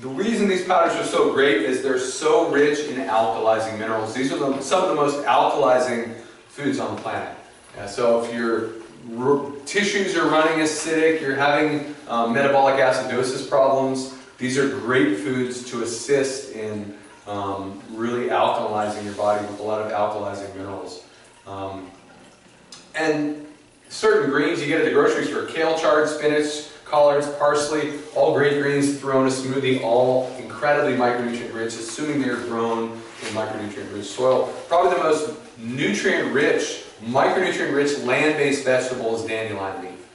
The reason these powders are so great is they're so rich in alkalizing minerals. These are the, some of the most alkalizing foods on the planet. Yeah, so if your tissues are running acidic, you're having um, metabolic acidosis problems, these are great foods to assist in um, really alkalizing your body with a lot of alkalizing minerals. Um, and certain greens you get at the grocery store, kale, chard, spinach, collards, parsley, all great greens thrown in a smoothie, all incredibly micronutrient rich, assuming they're grown in micronutrient rich soil. Probably the most nutrient rich, micronutrient rich land-based vegetable is dandelion leaf.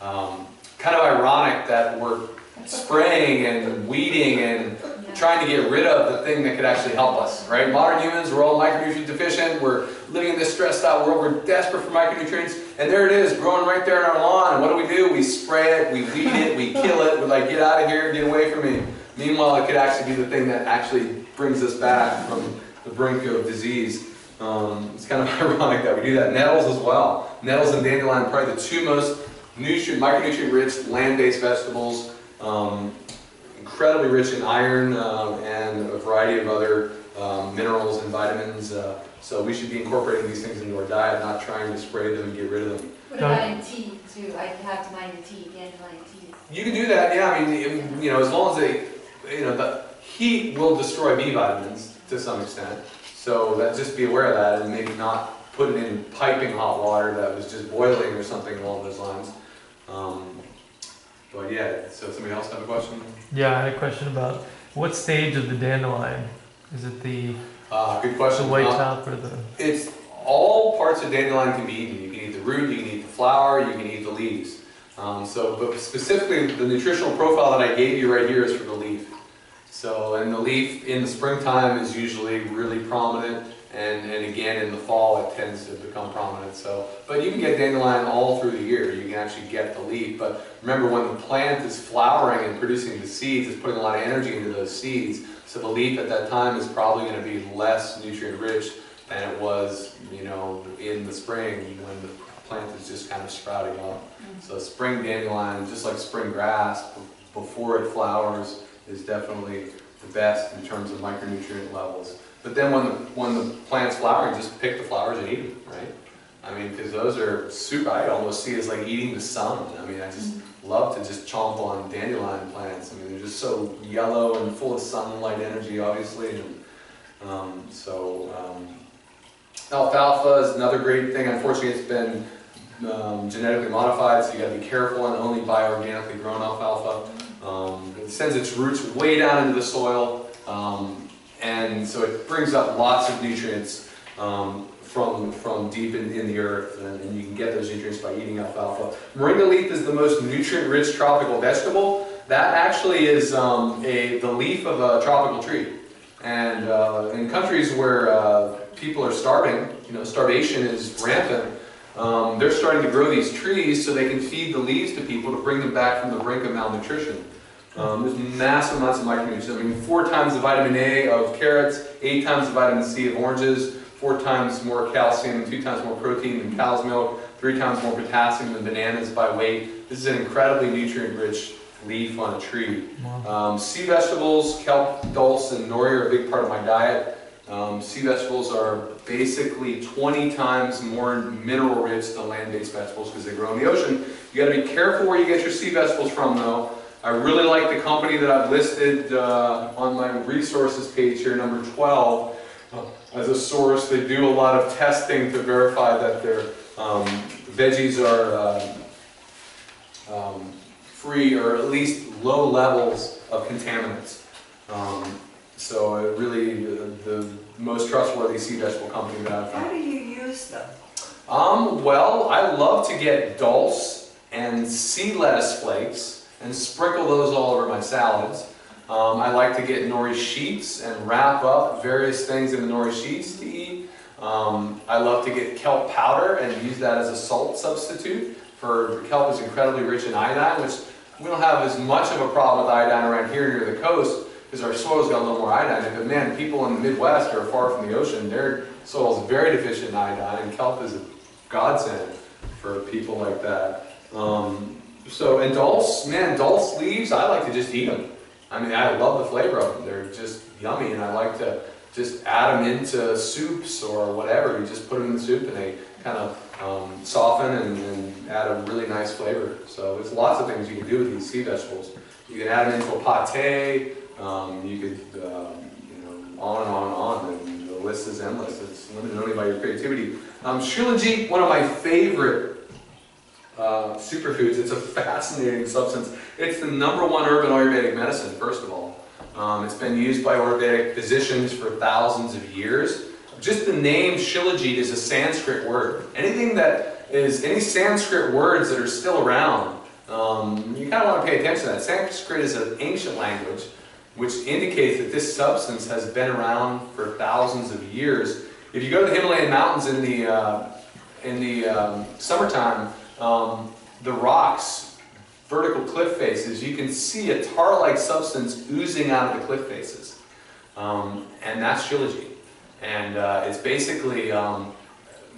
Um, kind of ironic that we're spraying and weeding and trying to get rid of the thing that could actually help us, right? Modern humans, we're all micronutrient deficient. We're living in this stressed out world. We're desperate for micronutrients. And there it is, growing right there in our lawn. And what do we do? We spray it, we weed it, we kill it. We're like, get out of here, get away from me. Meanwhile, it could actually be the thing that actually brings us back from the brink of disease. Um, it's kind of ironic that we do that. Nettles as well. Nettles and dandelion are probably the two most nutrient, micronutrient-rich land-based vegetables. Um, incredibly rich in iron um, and a variety of other uh, um, minerals and vitamins. Uh, so we should be incorporating these things into our diet, not trying to spray them and get rid of them. What about in tea too? I have mine in tea, dandelion tea. You can do that, yeah. I mean, you know, as long as they, you know, the heat will destroy B vitamins to some extent. So that just be aware of that, and maybe not put it in piping hot water that was just boiling or something along those lines. Um, but yeah, so somebody else have a question? Yeah, I had a question about what stage of the dandelion? Is it the, Uh, good question. the white Uh, top or the? It's all parts of dandelion can be eaten. You can eat the root, you can eat the flower, you can eat the leaves. Um, so, but specifically, the nutritional profile that I gave you right here is for the leaf. So, and the leaf in the springtime is usually really prominent, and, and again in the fall it tends to become prominent. So, but you can get dandelion all through the year. You can actually get the leaf. But remember, when the plant is flowering and producing the seeds, it's putting a lot of energy into those seeds. So the leaf at that time is probably going to be less nutrient rich than it was, you know, in the spring when the plant is just kind of sprouting up. Mm-hmm. So spring dandelion, just like spring grass, before it flowers, is definitely the best in terms of micronutrient levels. But then when the, when the plant's flowering, just pick the flowers and eat them, right? I mean, because those are super, I almost see it as like eating the sun. I mean, I just love to just chomp on dandelion plants. I mean, they're just so yellow and full of sunlight energy, obviously. And, um, so, um, alfalfa is another great thing. Unfortunately, it's been um, genetically modified, so you gotta be careful and only buy organically grown alfalfa. Um, it sends its roots way down into the soil, um, and so it brings up lots of nutrients um, from, from deep in, in the earth, and, and you can get those nutrients by eating alfalfa. Moringa leaf is the most nutrient-rich tropical vegetable. That actually is um, a, the leaf of a tropical tree. And uh, in countries where uh, people are starving, you know, starvation is rampant, um, they're starting to grow these trees so they can feed the leaves to people to bring them back from the brink of malnutrition. Um, there's massive amounts of micronutrients. I mean, four times the vitamin A of carrots, eight times the vitamin C of oranges, four times more calcium, two times more protein than cow's milk, three times more potassium than bananas by weight. This is an incredibly nutrient-rich leaf on a tree. Um, sea vegetables, kelp, dulse, and nori are a big part of my diet. Um, sea vegetables are basically 20 times more mineral rich than land-based vegetables because they grow in the ocean. You got to be careful where you get your sea vegetables from, though. I really like the company that I've listed uh, on my resources page here, number 12, uh, as a source. They do a lot of testing to verify that their um, veggies are uh, um, free or at least low levels of contaminants. Um, so really the, the most trustworthy sea vegetable company that I've How do you use them? Um, well, I love to get dulse and sea lettuce flakes and sprinkle those all over my salads. Um, I like to get nori sheets and wrap up various things in the nori sheets to eat. Um, I love to get kelp powder and use that as a salt substitute. For kelp is incredibly rich in iodine, which we don't have as much of a problem with iodine around here near the coast because our soil's got a little more iodine. But man, people in the Midwest are far from the ocean. Their soil is very deficient in iodine, and kelp is a godsend for people like that. Um, so, and dulse, man, dulse leaves, I like to just eat them. I mean, I love the flavor of them. They're just yummy, and I like to just add them into soups or whatever. You just put them in the soup, and they kind of um, soften and, and add a really nice flavor. So, there's lots of things you can do with these sea vegetables. You can add them into a pate. Um, you could, um, you know, on and on and on. And the list is endless. It's limited only by your creativity. Um, one of my favorite uh, superfoods. It's a fascinating substance. It's the number one urban Ayurvedic medicine, first of all. Um, it's been used by Ayurvedic physicians for thousands of years. Just the name Shilajit is a Sanskrit word. Anything that is, any Sanskrit words that are still around, um, you kind of want to pay attention to that. Sanskrit is an ancient language which indicates that this substance has been around for thousands of years. If you go to the Himalayan mountains in the, uh, in the um, summertime, um, the rocks, vertical cliff faces, you can see a tar-like substance oozing out of the cliff faces. Um, and that's Shilajit. And uh, it's basically, um,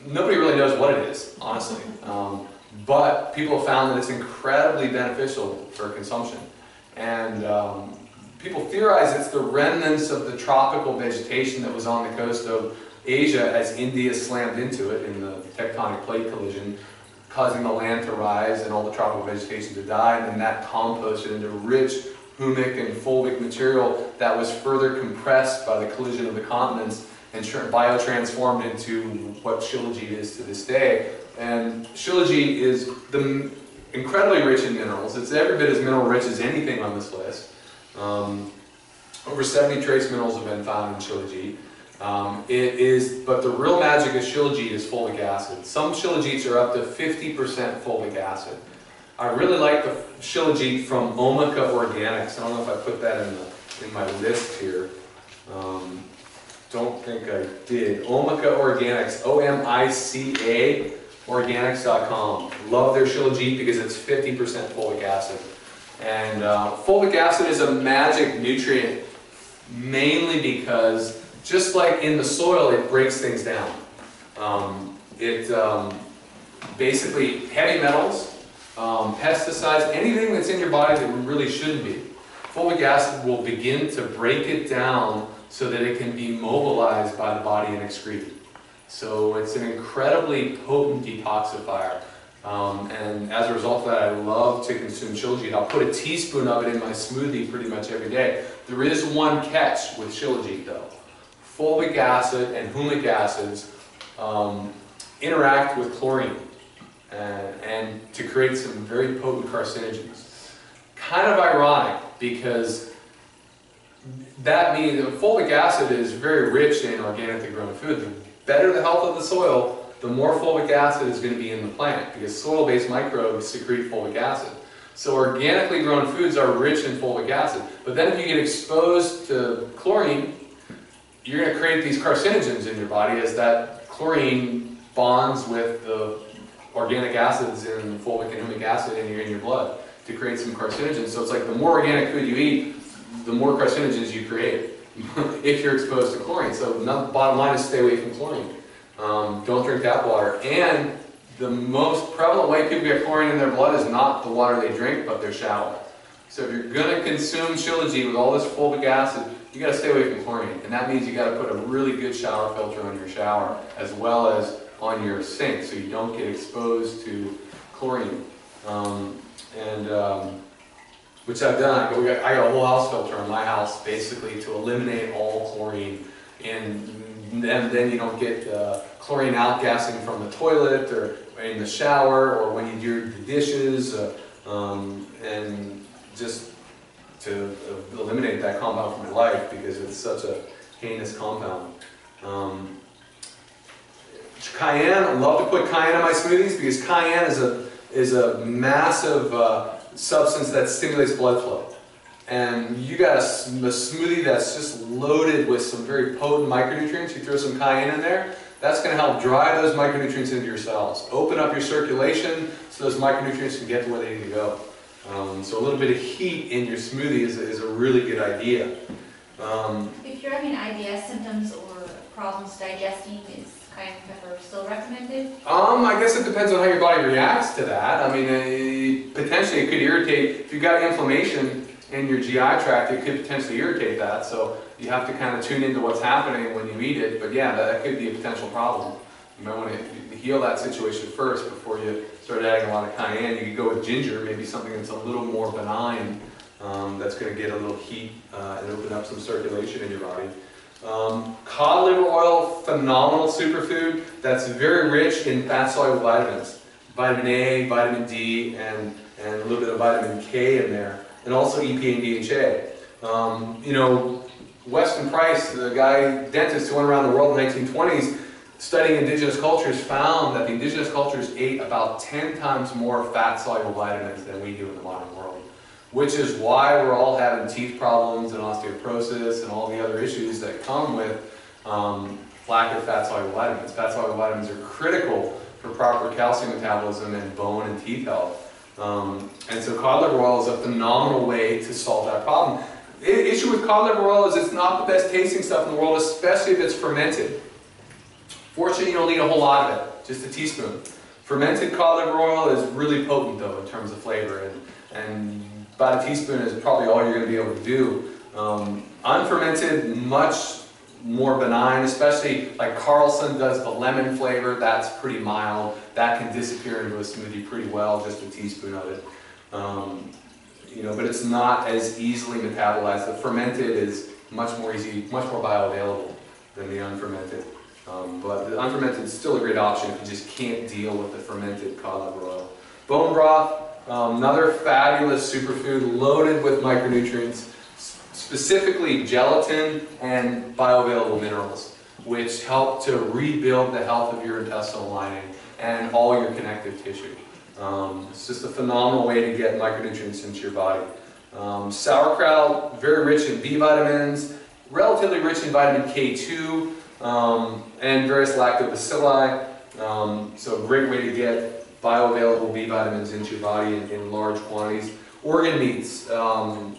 nobody really knows what it is, honestly. Um, but people have found that it's incredibly beneficial for consumption. And um, people theorize it's the remnants of the tropical vegetation that was on the coast of Asia as India slammed into it in the tectonic plate collision, causing the land to rise and all the tropical vegetation to die, and then that composted into rich humic and fulvic material that was further compressed by the collision of the continents and tr- biotransformed into what Shilajit is to this day. And Shilajit is the incredibly rich in minerals. It's every bit as mineral rich as anything on this list. Um, over 70 trace minerals have been found in Shilajit. Um, it is, but the real magic of Shilajit is fulvic acid. Some Shilajits are up to 50% fulvic acid. I really like the Shilajit from Omica Organics. I don't know if I put that in, the, in my list here. Um, don't think I did. Omica Organics, O-M-I-C-A, organics.com. Love their Shilajit because it's 50% fulvic acid. And uh, fulvic acid is a magic nutrient mainly because just like in the soil, it breaks things down. Um, it um, basically, heavy metals, um, pesticides, anything that's in your body that really shouldn't be. Fulvic acid will begin to break it down so that it can be mobilized by the body and excreted. So it's an incredibly potent detoxifier. Um, and as a result of that, I love to consume Shilajit. I'll put a teaspoon of it in my smoothie pretty much every day. There is one catch with Shilajit though. Fulvic acid and humic acids um, interact with chlorine and, and to create some very potent carcinogens. Kind of ironic because that means that fulvic acid is very rich in organically grown food. The better the health of the soil, the more fulvic acid is going to be in the plant because soil-based microbes secrete fulvic acid. So organically grown foods are rich in fulvic acid. But then if you get exposed to chlorine, you're going to create these carcinogens in your body as that chlorine bonds with the organic acids in fulvic and humic acid in your, in your blood to create some carcinogens. So it's like the more organic food you eat, the more carcinogens you create if you're exposed to chlorine. So the bottom line is stay away from chlorine. Um, don't drink tap water. And the most prevalent way people get chlorine in their blood is not the water they drink, but their shower. So if you're going to consume Shilajit with all this fulvic acid, you got to stay away from chlorine. And that means you got to put a really good shower filter on your shower as well as on your sink so you don't get exposed to chlorine. Um, and um, which I've done. I got, I got a whole house filter on my house basically to eliminate all chlorine. And then, then you don't get uh, chlorine outgassing from the toilet or in the shower or when you do the dishes. Uh, um, and just to eliminate that compound from my life because it's such a heinous compound. Um, cayenne, I love to put cayenne in my smoothies because cayenne is a, is a massive uh, substance that stimulates blood flow. And you got a, a, smoothie that's just loaded with some very potent micronutrients. You throw some cayenne in there, that's going to help drive those micronutrients into your cells. Open up your circulation so those micronutrients can get to where they need to go. Um, so a little bit of heat in your smoothie is, is a really good idea. Um, If you're having IBS symptoms or problems digesting, is cayenne pepper still recommended? um, I guess it depends on how your body reacts to that. I mean, uh, potentially it could irritate, if you've got inflammation in your GI tract, it could potentially irritate that. So you have to kind of tune into what's happening when you eat it. But yeah, that, that could be a potential problem. You might want to heal that situation first before you start adding a lot of cayenne. You could go with ginger, maybe something that's a little more benign, um, that's going to get a little heat uh, and open up some circulation in your body. Um, cod liver oil, phenomenal superfood that's very rich in fat-soluble vitamins. Vitamin A, vitamin D, and, and a little bit of vitamin K in there, and also EPA and DHA. Um, you know, Weston Price, the guy, dentist who went around the world in the 1920s, studying indigenous cultures found that the indigenous cultures ate about 10 times more fat-soluble vitamins than we do in the modern world. Which is why we're all having teeth problems and osteoporosis and all the other issues that come with um, lack of fat-soluble vitamins. Fat-soluble vitamins are critical for proper calcium metabolism and bone and teeth health. Um, and so cod liver oil is a phenomenal way to solve that problem. The issue with cod liver oil is it's not the best tasting stuff in the world, especially if it's fermented. Fortunately, you don't need a whole lot of it, just a teaspoon. Fermented cod oil is really potent though in terms of flavor and, and about a teaspoon is probably all you're going to be able to do. Um, unfermented, much more benign, especially like Carlson does the lemon flavor, that's pretty mild. That can disappear into a smoothie pretty well, just a teaspoon of it. Um, you know, but it's not as easily metabolized. The fermented is much more easy, much more bioavailable than the unfermented. Um, but the unfermented is still a great option if you just can't deal with the fermented cod liver oil. Bone broth, um, another fabulous superfood loaded with micronutrients, specifically gelatin and bioavailable minerals, which help to rebuild the health of your intestinal lining and all your connective tissue. Um, it's just a phenomenal way to get micronutrients into your body. Um, sauerkraut, very rich in B vitamins, relatively rich in vitamin K2, um, and various lactobacilli. Um, so a great way to get bioavailable B vitamins into your body in, in large quantities. Organ meats, um,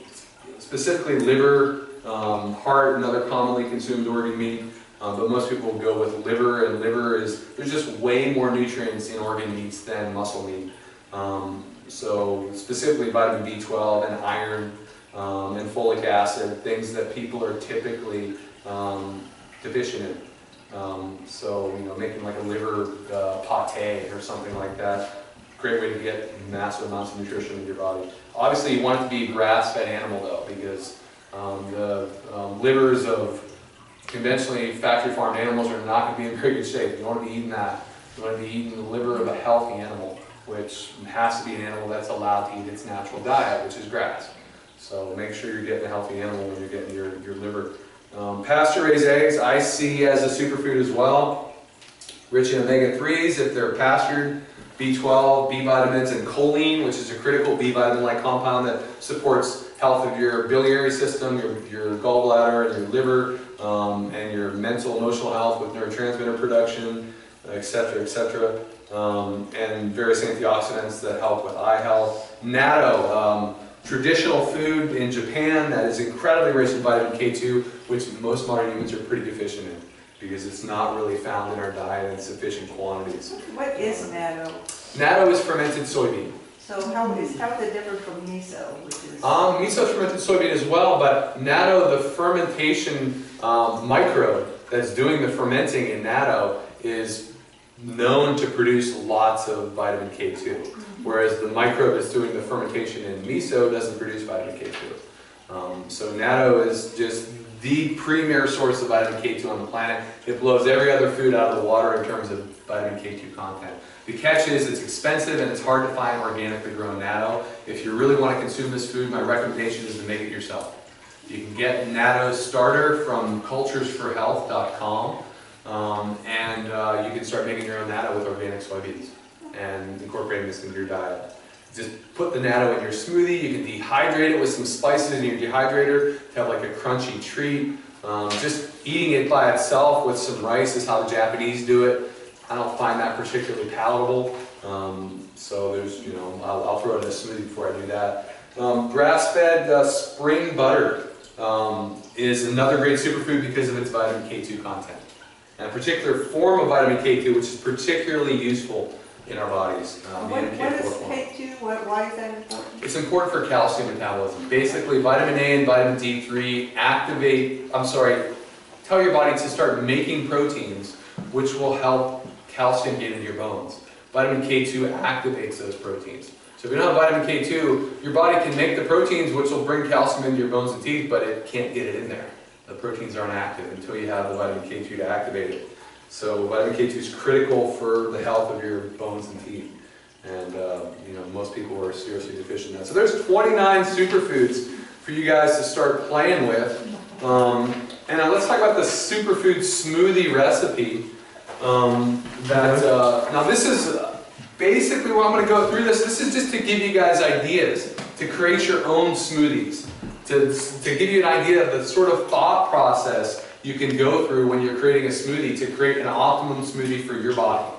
specifically liver, um, heart, and other commonly consumed organ meat. Um, but most people go with liver, and liver is, there's just way more nutrients in organ meats than muscle meat. Um, so specifically vitamin B12 and iron um, and folic acid, things that people are typically um, in. Um, so, you know, making like a liver uh, pate or something like that, great way to get massive amounts of nutrition in your body. Obviously, you want it to be grass-fed animal though, because um, the um, livers of conventionally factory farmed animals are not going to be in very good shape. You don't want to be eating that. You want to be eating the liver of a healthy animal, which has to be an animal that's allowed to eat its natural diet, which is grass. So make sure you're getting a healthy animal when you're getting your, your liver. Um, pasture-raised eggs I see as a superfood as well. Rich in omega-3s if they're pastured, B12, B vitamins, and choline, which is a critical B vitamin-like compound that supports health of your biliary system, your, your gallbladder, and your liver, um, and your mental, emotional health with neurotransmitter production, et cetera, et cetera. Um, and various antioxidants that help with eye health. Natto, um, traditional food in Japan that is incredibly rich in vitamin K2, which most modern humans are pretty deficient in because it's not really found in our diet in sufficient quantities. What is natto? Natto is fermented soybean. So how is, how is it different from miso, which is? Um, miso is fermented soybean as well, but natto, the fermentation um, microbe that's doing the fermenting in natto is known to produce lots of vitamin K2, whereas the microbe that's doing the fermentation in miso doesn't produce vitamin K2. Um, so natto is just the premier source of vitamin K2 on the planet. It blows every other food out of the water in terms of vitamin K2 content. The catch is it's expensive and it's hard to find organically grown natto. If you really want to consume this food, my recommendation is to make it yourself. You can get natto starter from culturesforhealth.com um, and uh, you can start making your own natto with organic soybeans and incorporating this into your diet. Just put the natto in your smoothie. You can dehydrate it with some spices in your dehydrator to have like a crunchy treat. Um, just eating it by itself with some rice is how the Japanese do it. I don't find that particularly palatable. Um, so there's, you know, I'll, I'll throw it in a smoothie before I do that. Um, grass-fed uh, spring butter um, is another great superfood because of its vitamin K2 content. And a particular form of vitamin K2 which is particularly useful in our bodies. um, the What, what is K2, what, why is that important? It's important for calcium metabolism. Basically, vitamin A and vitamin D3 activate, I'm sorry, tell your body to start making proteins which will help calcium get into your bones. Vitamin K2 activates those proteins. So if you don't have vitamin K2, your body can make the proteins which will bring calcium into your bones and teeth, but it can't get it in there. The proteins aren't active until you have the vitamin K2 to activate it. So vitamin K2 is critical for the health of your bones and teeth. And, uh, you know, most people are seriously deficient in that. So there's 29 superfoods for you guys to start playing with. Um, and now let's talk about the superfood smoothie recipe. Um, that, uh, now this is basically where I'm going to go through this. This is just to give you guys ideas to create your own smoothies. To, to give you an idea of the sort of thought process you can go through when you're creating a smoothie to create an optimum smoothie for your body.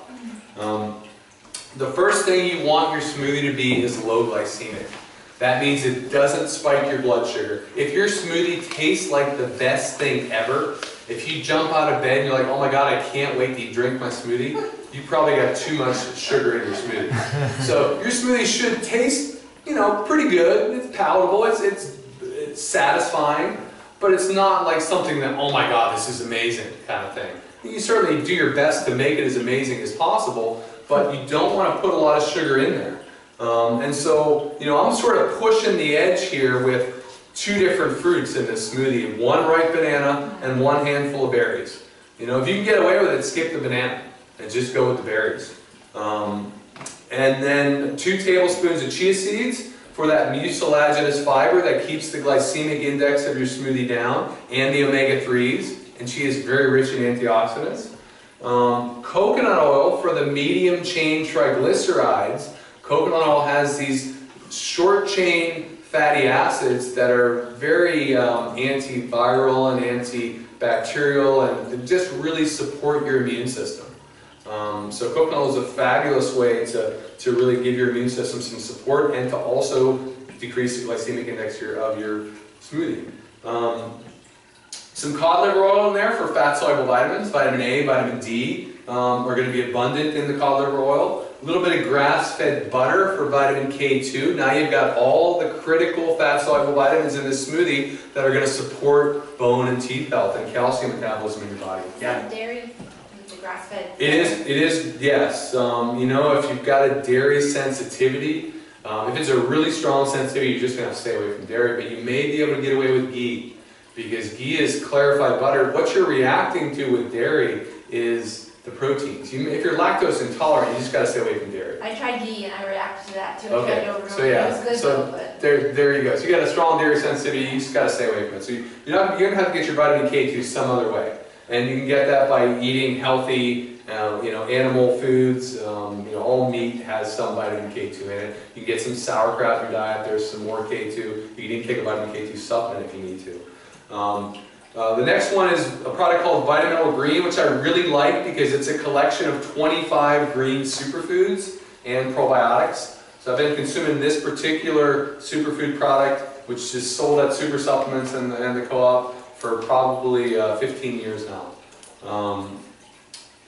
Um, the first thing you want your smoothie to be is low glycemic. That means it doesn't spike your blood sugar. If your smoothie tastes like the best thing ever, if you jump out of bed and you're like, oh my god, I can't wait to drink my smoothie, you probably got too much sugar in your smoothie. so your smoothie should taste, you know, pretty good. It's palatable. It's it's it's satisfying. But it's not like something that, oh my god, this is amazing kind of thing. You certainly do your best to make it as amazing as possible, but you don't want to put a lot of sugar in there. Um, and so, you know, I'm sort of pushing the edge here with two different fruits in this smoothie, one ripe banana and one handful of berries. You know, if you can get away with it, skip the banana and just go with the berries. Um, and then two tablespoons of chia seeds for that mucilaginous fiber that keeps the glycemic index of your smoothie down and the omega-3s. And she is very rich in antioxidants. Um, coconut oil for the medium chain triglycerides. Coconut oil has these short chain fatty acids that are very um, antiviral and antibacterial and just really support your immune system. Um, so coconut is a fabulous way to, to really give your immune system some support and to also decrease the glycemic index your, of your smoothie. Um, some cod liver oil in there for fat-soluble vitamins, vitamin A, vitamin D um, are going to be abundant in the cod liver oil. A little bit of grass-fed butter for vitamin K2. Now you've got all the critical fat-soluble vitamins in this smoothie that are going to support bone and teeth health and calcium metabolism in your body. That dairy, grass-fed? It is, it is, yes. Um, you know, if you've got a dairy sensitivity, um, if it's a really strong sensitivity, you're just going to have to stay away from dairy, but you may be able to get away with ghee. Because ghee is clarified butter. What you're reacting to with dairy is the proteins. You, if you're lactose intolerant, you just got to stay away from dairy. I tried ghee and I reacted to that too. Okay, over so yeah, It was good so but. There, there you go. So you got a strong dairy sensitivity, you just got to stay away from it. So you, you're not, you're gonna have to get your vitamin K2 some other way, and you can get that by eating healthy, uh, you know, animal foods. Um, you know, all meat has some vitamin K2 in it. You can get some sauerkraut in your diet. There's some more K2. You can even take a vitamin K2 supplement if you need to. Um, uh, the next one is a product called Vitamineral Green, which I really like because it's a collection of 25 green superfoods and probiotics. So I've been consuming this particular superfood product, which is sold at Super Supplements and the, and the co-op for probably uh, 15 years now. Um,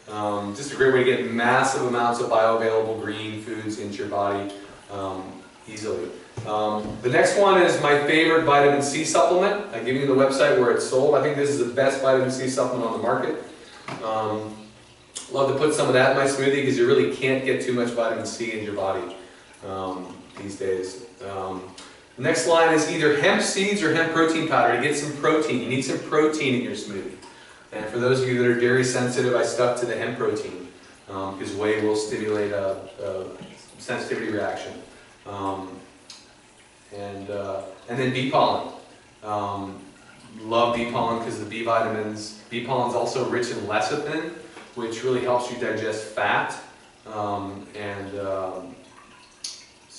um, just a great way to get massive amounts of bioavailable green foods into your body um, easily. Um, the next one is my favorite vitamin C supplement. I give you the website where it's sold. I think this is the best vitamin C supplement on the market. Um, love to put some of that in my smoothie because you really can't get too much vitamin C in your body um, these days. Um, the next line is either hemp seeds or hemp protein powder to get some protein. You need some protein in your smoothie. And for those of you that are dairy sensitive, I stuck to the hemp protein because whey will stimulate a, a sensitivity reaction. Um, and, uh, and then bee pollen. Um, love bee pollen because the B vitamins. Bee pollen is also rich in lecithin, which really helps you digest fat. Um, and um,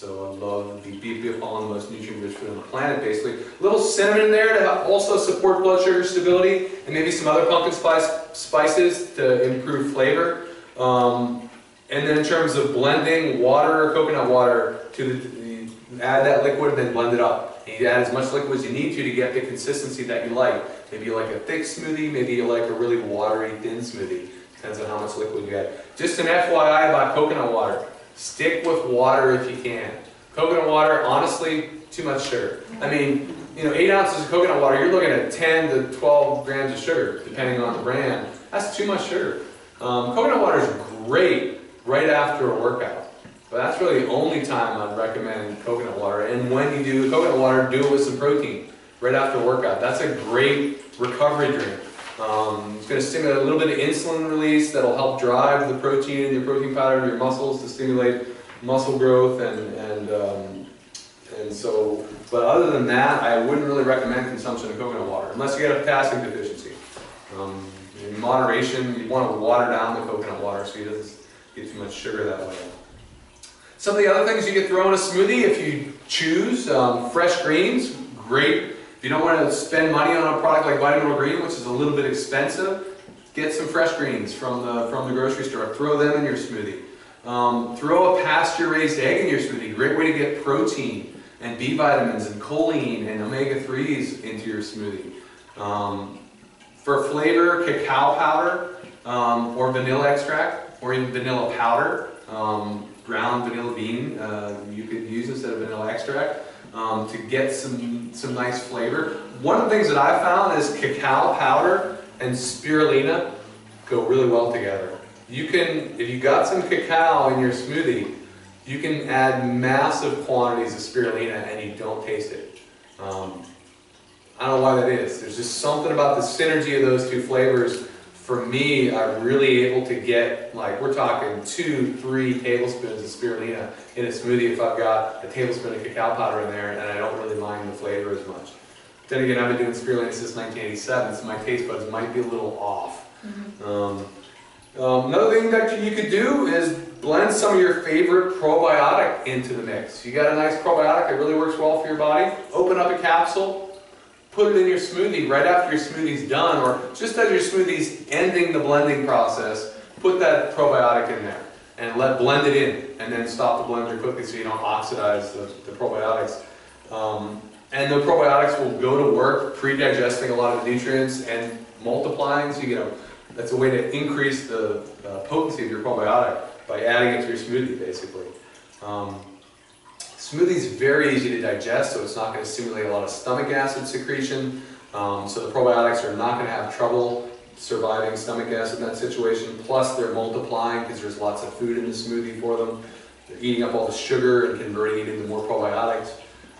so I love the bee pollen, the most nutrient-rich food on the planet, basically. A little cinnamon in there to also support blood sugar stability, and maybe some other pumpkin spice spices to improve flavor. Um, and then in terms of blending water, or coconut water, to the, add that liquid and then blend it up. And you add as much liquid as you need to to get the consistency that you like. Maybe you like a thick smoothie, maybe you like a really watery, thin smoothie. Depends on how much liquid you add. Just an FYI about coconut water. Stick with water if you can. Coconut water, honestly, too much sugar. I mean, you know, 8 ounces of coconut water, you're looking at 10 to 12 grams of sugar, depending on the brand. That's too much sugar. Um, coconut water is great right after a workout. But that's really the only time I'd recommend coconut water. And when you do coconut water, do it with some protein right after workout. That's a great recovery drink. Um, it's going to stimulate a little bit of insulin release that'll help drive the protein in your protein powder your muscles to stimulate muscle growth and and um, and so. But other than that, I wouldn't really recommend consumption of coconut water unless you get a potassium deficiency. Um, in moderation, you want to water down the coconut water so you doesn't get too much sugar that way. Some of the other things you could throw in a smoothie if you choose, um, fresh greens, great. If you don't want to spend money on a product like Vitamineral Green, which is a little bit expensive, get some fresh greens from the, from the grocery store. Throw them in your smoothie. Um, throw a pasture-raised egg in your smoothie. Great way to get protein and B vitamins and choline and omega-3s into your smoothie. Um, for flavor, cacao powder um, or vanilla extract or even vanilla powder. Um, ground vanilla bean uh, you could use instead of vanilla extract um, to get some some, nice flavor. One of the things that I found is cacao powder and spirulina go really well together. You can, if you got some cacao in your smoothie, you can add massive quantities of spirulina and you don't taste it. Um, I don't know why that is. There's just something about the synergy of those two flavors. For me, I'm really able to get, like, we're talking two, three tablespoons of spirulina in a smoothie if I've got a tablespoon of cacao powder in there and I don't really mind the flavor as much. Then again, I've been doing spirulina since 1987, so my taste buds might be a little off. Um, um, another thing that you could do is blend some of your favorite probiotic into the mix. You got a nice probiotic that really works well for your body, open up a capsule, put it in your smoothie right after your smoothie's done, or just as your smoothie's ending the blending process, put that probiotic in there and let blend it in, and then stop the blender quickly so you don't oxidize the, the probiotics. Um, and the probiotics will go to work pre-digesting a lot of nutrients and multiplying, so you know, that's a way to increase the uh, potency of your probiotic by adding it to your smoothie, basically. Um, smoothie is very easy to digest, so it's not going to stimulate a lot of stomach acid secretion. Um, so the probiotics are not going to have trouble surviving stomach acid in that situation. Plus, they're multiplying because there's lots of food in the smoothie for them. They're eating up all the sugar and converting it into more probiotics.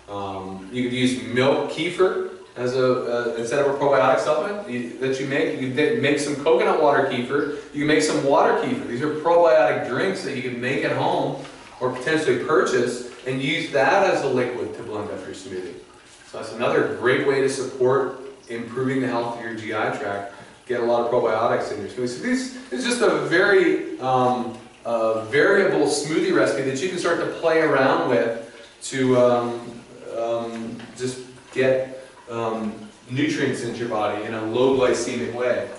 Um, you could use milk kefir as a uh, instead of a probiotic supplement that you make. You can make some coconut water kefir. You can make some water kefir. These are probiotic drinks that you can make at home or potentially purchase and use that as a liquid to blend up your smoothie. So that's another great way to support improving the health of your GI tract. Get a lot of probiotics in your smoothie. So this is just a very um, variable smoothie recipe that you can start to play around with to um, um, just get um, nutrients into your body in a low glycemic way.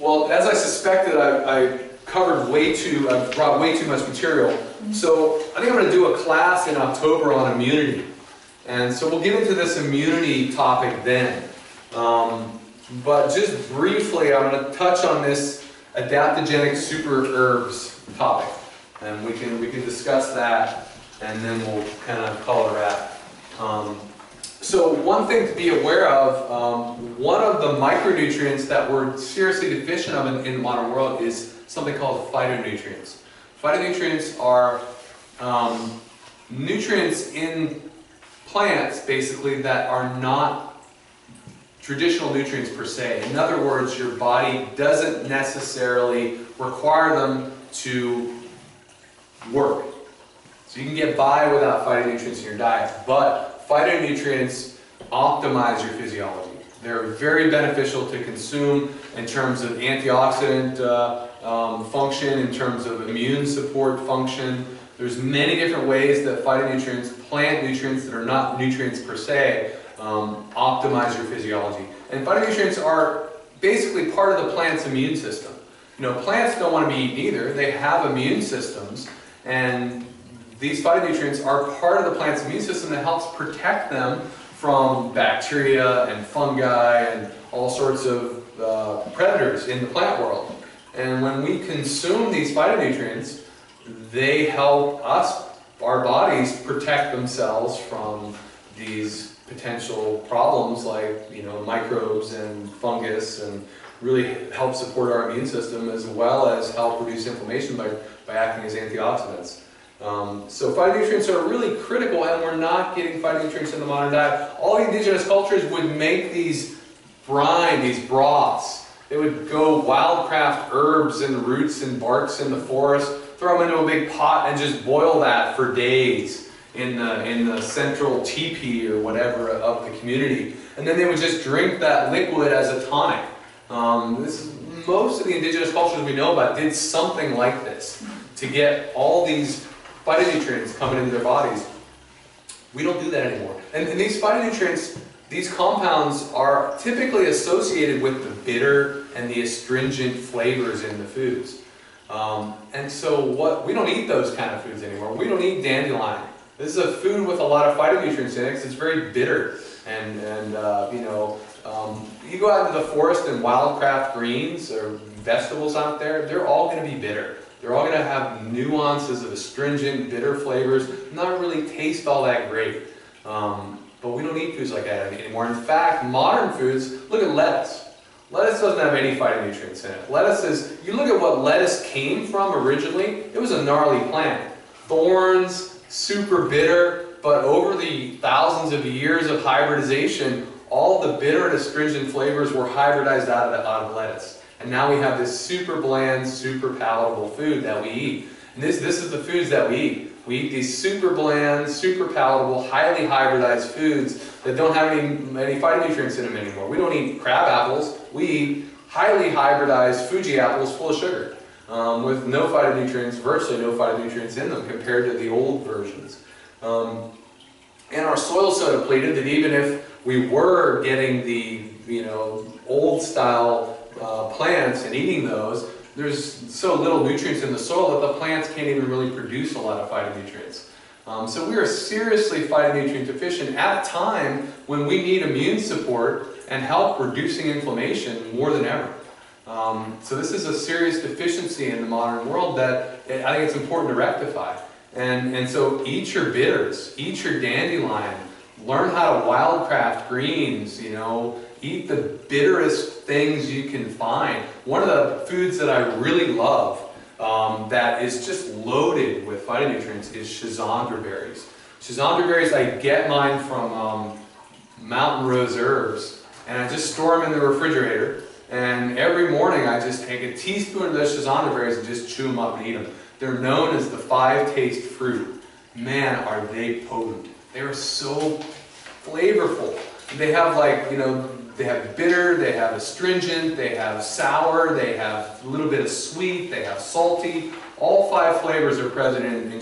Well, as I suspected, I, I covered way too, I've brought way too much material. So I think I'm going to do a class in October on immunity. And so we'll get into this immunity topic then. Um, but just briefly, I'm going to touch on this adaptogenic super herbs topic. And we can, we can discuss that and then we'll kind of call it a wrap. Um, so one thing to be aware of, um, one of the micronutrients that we're seriously deficient of in, in the modern world is something called phytonutrients. Phytonutrients are um, nutrients in plants, basically, that are not traditional nutrients per se. In other words, your body doesn't necessarily require them to work. So you can get by without phytonutrients in your diet, but phytonutrients optimize your physiology. They're very beneficial to consume in terms of antioxidant uh, um, function, in terms of immune support function. There's many different ways that phytonutrients, plant nutrients that are not nutrients per se, um, optimize your physiology. And phytonutrients are basically part of the plant's immune system. You know, plants don't want to be eaten either. They have immune systems, and these phytonutrients are part of the plant's immune system that helps protect them from bacteria and fungi and all sorts of uh, predators in the plant world. And when we consume these phytonutrients, they help us, our bodies, protect themselves from these potential problems like you know microbes and fungus and really help support our immune system as well as help reduce inflammation by, by acting as antioxidants. Um, so phytonutrients are really critical and we're not getting phytonutrients in the modern diet. All the indigenous cultures would make these brine, these broths. They would go wildcraft herbs and roots and barks in the forest, throw them into a big pot and just boil that for days in the, in the central teepee or whatever of the community. And then they would just drink that liquid as a tonic. Um, this, most of the indigenous cultures we know about did something like this to get all these phytonutrients coming into their bodies. We don't do that anymore. And, and these phytonutrients, these compounds are typically associated with the bitter and the astringent flavors in the foods. Um, and so what we don't eat those kind of foods anymore. We don't eat dandelion. This is a food with a lot of phytonutrients in it. It's very bitter, and and uh, you know, um, you go out into the forest and wildcraft greens or vegetables out there. They're all going to be bitter. They're all going to have nuances of astringent, bitter flavors. Not really taste all that great. Um, But we don't eat foods like that anymore. In fact, modern foods, look at lettuce. Lettuce doesn't have any phytonutrients in it. Lettuce is, you look at what lettuce came from originally, it was a gnarly plant. Thorns, super bitter, but over the thousands of years of hybridization, all the bitter and astringent flavors were hybridized out of, the, out of lettuce. And now we have this super bland, super palatable food that we eat. And this, this is the foods that we eat. We eat these super bland, super palatable, highly hybridized foods that don't have any, any phytonutrients in them anymore. We don't eat crab apples. We eat highly hybridized Fuji apples full of sugar um, with no phytonutrients, virtually no phytonutrients in them compared to the old versions. Um, and our soil's so depleted that even if we were getting the, you know, old style uh, plants and eating those, there's so little nutrients in the soil that the plants can't even really produce a lot of phytonutrients. Um, so we are seriously phytonutrient deficient at a time when we need immune support and help reducing inflammation more than ever. Um, so this is a serious deficiency in the modern world that I think it's important to rectify. And, and so eat your bitters, eat your dandelion, learn how to wildcraft greens, you know, eat the bitterest things you can find. One of the foods that I really love um, that is just loaded with phytonutrients is schizandra berries. Schizandra berries, I get mine from um, Mountain Rose Herbs, and I just store them in the refrigerator. And every morning I just take a teaspoon of those schizandra berries and just chew them up and eat them. They're known as the five taste fruit. Man, are they potent. They are so flavorful. They have like, you know, they have bitter, they have astringent, they have sour, they have a little bit of sweet, they have salty. All five flavors are present in, in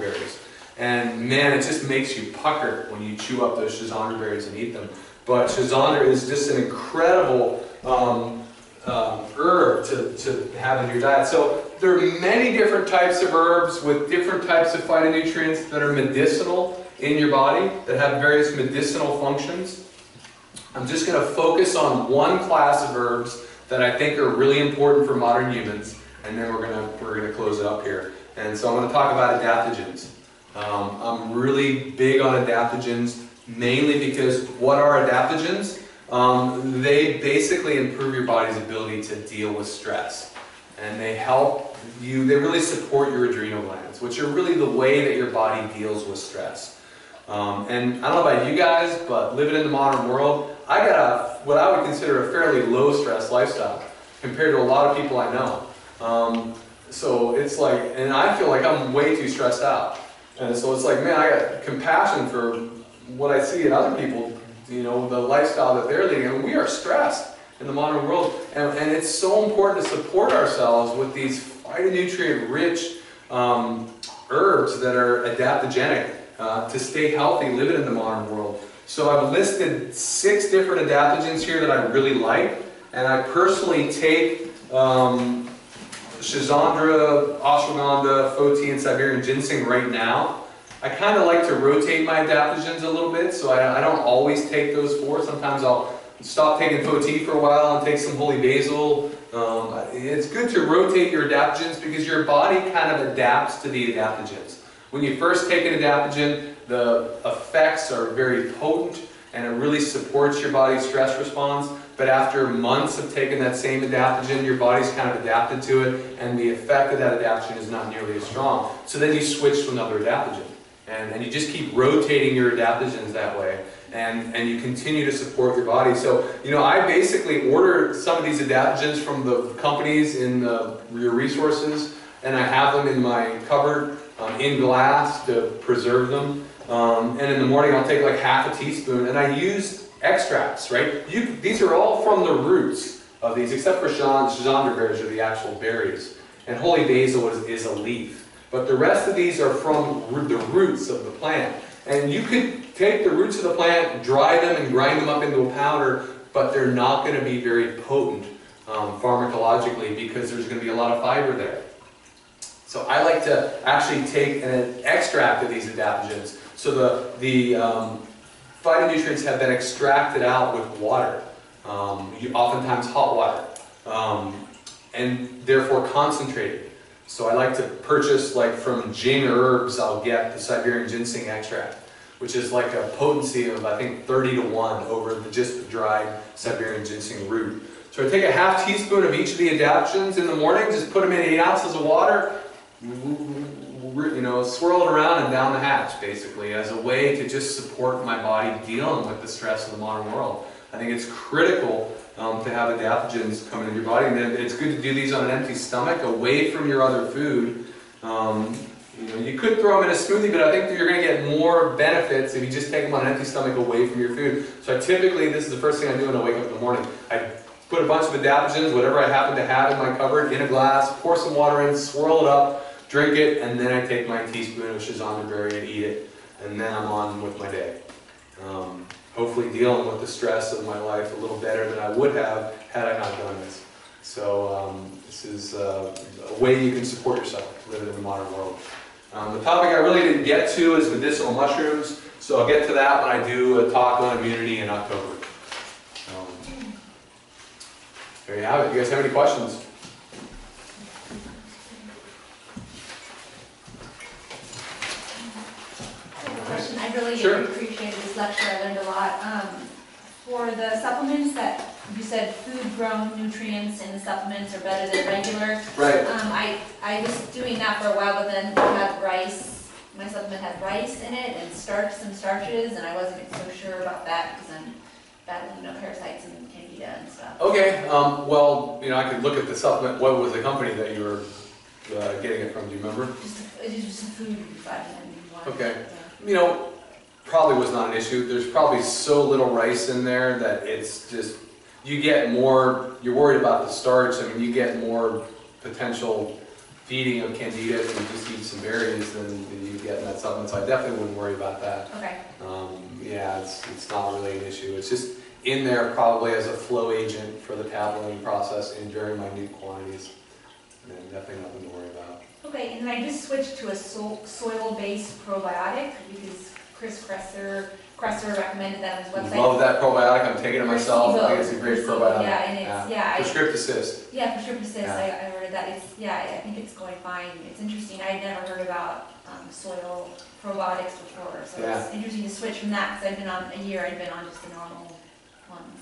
berries. And man, it just makes you pucker when you chew up those schizandra berries and eat them. But schizandra is just an incredible um, um, herb to, to have in your diet. So there are many different types of herbs with different types of phytonutrients that are medicinal in your body, that have various medicinal functions. I'm just going to focus on one class of herbs that I think are really important for modern humans, and then we're going to we're going to close it up here. And so I'm going to talk about adaptogens. Um, I'm really big on adaptogens, mainly because what are adaptogens? Um, they basically improve your body's ability to deal with stress, and they help you. They really support your adrenal glands, which are really the way that your body deals with stress. Um, and I don't know about you guys, but living in the modern world, I got a, what I would consider a fairly low stress lifestyle compared to a lot of people I know. Um, so it's like, and I feel like I'm way too stressed out. And so it's like, man, I got compassion for what I see in other people, you know, the lifestyle that they're leading. And we are stressed in the modern world. And, and it's so important to support ourselves with these phytonutrient rich um, herbs that are adaptogenic uh, to stay healthy living in the modern world. So I've listed six different adaptogens here that I really like, and I personally take um, ashwagandha, Foti, and Siberian ginseng right now. I kind of like to rotate my adaptogens a little bit, so I, I, don't always take those four. Sometimes I'll stop taking Foti for a while and take some holy basil. Um, it's good to rotate your adaptogens because your body kind of adapts to the adaptogens. When you first take an adaptogen, the effects are very potent and it really supports your body's stress response. But after months of taking that same adaptogen, your body's kind of adapted to it and the effect of that adaptogen is not nearly as strong. So then you switch to another adaptogen. And, and you just keep rotating your adaptogens that way. And, and you continue to support your body. So, you know, I basically order some of these adaptogens from the companies in the, your resources, and I have them in my cupboard um, in glass to preserve them. Um, and in the morning I'll take like half a teaspoon and I use extracts, right? You, these are all from the roots of these, except for schizandra berries are the actual berries. And holy basil is, is a leaf. But the rest of these are from the roots of the plant. And you could take the roots of the plant, dry them and grind them up into a powder, but they're not going to be very potent um, pharmacologically because there's going to be a lot of fiber there. So I like to actually take an extract of these adaptogens. So the, the um, phytonutrients have been extracted out with water, um, oftentimes hot water, um, and therefore concentrated. So I like to purchase, like from Jing Herbs, I'll get the Siberian ginseng extract, which is like a potency of, I think, 30 to 1 over the, just the dried Siberian ginseng root. So I take a half teaspoon of each of the adaptogens in the morning, just put them in 8 ounces of water, you know, swirl it around and down the hatch, basically, as a way to just support my body dealing with the stress of the modern world. I think it's critical um, to have adaptogens coming into your body, and then it's good to do these on an empty stomach, away from your other food. Um, you know, you could throw them in a smoothie, but I think you're going to get more benefits if you just take them on an empty stomach away from your food. So I typically, this is the first thing I do when I wake up in the morning. I put a bunch of adaptogens, whatever I happen to have in my cupboard, in a glass, pour some water in, swirl it up, drink it, and then I take my teaspoon of schizandra berry and eat it, and then I'm on with my day. Um, hopefully dealing with the stress of my life a little better than I would have had I not done this. So um, this is uh, a way you can support yourself living in the modern world. Um, the topic I really didn't get to is medicinal mushrooms, so I'll get to that when I do a talk on immunity in October. Um, there you have it. You guys have any questions? I have a question. I really Sure. appreciated this lecture. I learned a lot. Um, for the supplements that you said food grown nutrients in the supplements are better than regular. Right. Um, I, I was doing that for a while, but then it had rice, my supplement had rice in it and starch, some starches, and I wasn't so sure about that because I'm battling, you know, parasites and candida and stuff. Okay, um, well, you know, I could look at the supplement. What was the company that you were uh, getting it from? Do you remember? Just, a- it was just a food one. Okay. You know, probably was not an issue. There's probably so little rice in there that it's just, you get more, you're worried about the starch. I mean, you get more potential feeding of candida if you just eat some berries than than you get in that supplement. So I definitely wouldn't worry about that. Okay, Um, yeah, it's, it's not really an issue. It's just in there probably as a flow agent for the tabulating process in very minute quantities. And definitely nothing to worry about. okay, and then I just switched to a so- soil-based probiotic because Chris Kresser, Kresser recommended that on his website. Love that probiotic. I'm taking it myself. I think it's a great probiotic. Yeah, and it's, yeah, I- Prescript-Assist. Yeah, for sure persist, Yeah. I, I heard that, it's, yeah, I think it's going fine, it's interesting, I had never heard about, um, soil probiotics before, so it's interesting to switch from that, because I've been on, a year, I've been on just the normal ones.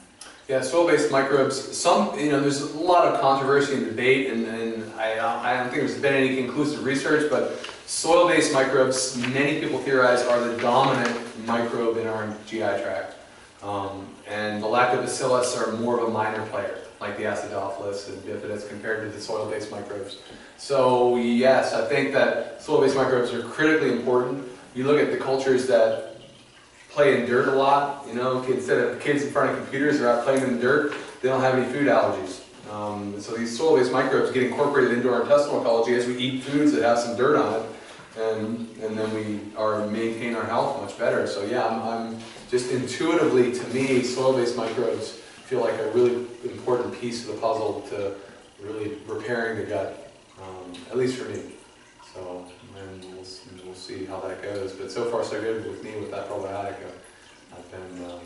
Yeah, soil-based microbes, some, you know, there's a lot of controversy and debate, and, and I, uh, I don't think there's been any conclusive research, but soil-based microbes, many people theorize, are the dominant microbe in our GI tract. Um, and the lactobacillus are more of a minor player, like the acidophilus and bifidus compared to the soil-based microbes. So yes, I think that soil-based microbes are critically important. You look at the cultures that play in dirt a lot, you know, instead of kids in front of computers, they're out playing in the dirt, they don't have any food allergies. Um, so these soil-based microbes get incorporated into our intestinal ecology as we eat foods that have some dirt on it, and, and then we are maintain our health much better. So yeah, I'm, I'm just intuitively, to me, soil-based microbes feel like a really important piece of the puzzle to really repairing the gut, um, at least for me. So, and we'll, we'll see how that goes. But so far, so good with me with that probiotic. I've- been, um,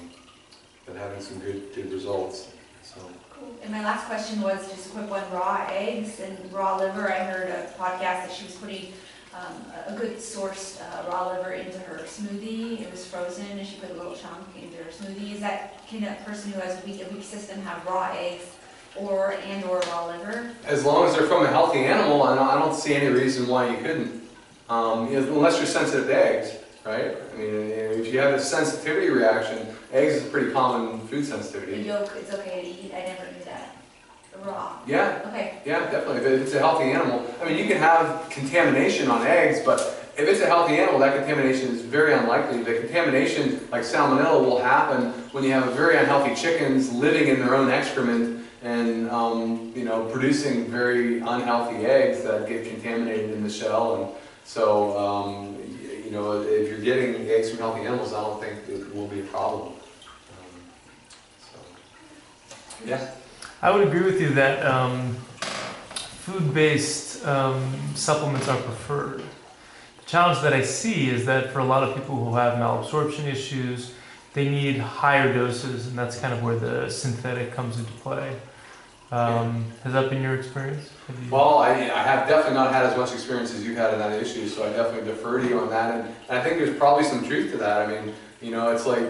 been having some good, good results. So, Cool. And my last question was just a quick one, raw eggs and raw liver, I heard a podcast that she was putting, um, a a good sourced, uh, raw liver into her smoothie, it was frozen, and she put a little chunk into her smoothie, is that, can a person who has a weak, a weak system have raw eggs or, and or raw liver? as long as they're from a healthy animal, I don't, I don't see any reason why you couldn't. Um, you know, unless you're sensitive to eggs, right? I mean, if you have a sensitivity reaction, eggs is a pretty common food The sensitivity. yolk, it's okay to eat, I never knew that, raw, Yeah, okay, Yeah, definitely. If it's a healthy animal, I mean, you can have contamination on eggs, but if it's a healthy animal, that contamination is very unlikely. The contamination, like salmonella, will happen when you have very unhealthy chickens living in their own excrement and, um, you know, producing very unhealthy eggs that get contaminated in the shell. And so, um, you know, if you're getting eggs from healthy animals, I don't think it will be a problem. Um, so, yeah. I would agree with you that um, food-based um, supplements are preferred. The challenge that I see is that for a lot of people who have malabsorption issues, they need higher doses, and that's kind of where the synthetic comes into play. Um, has that been your experience? You- Well, I, I have definitely not had as much experience as you've had in that issue, so I definitely defer to you on that. And, and I think there's probably some truth to that. I mean, you know, it's like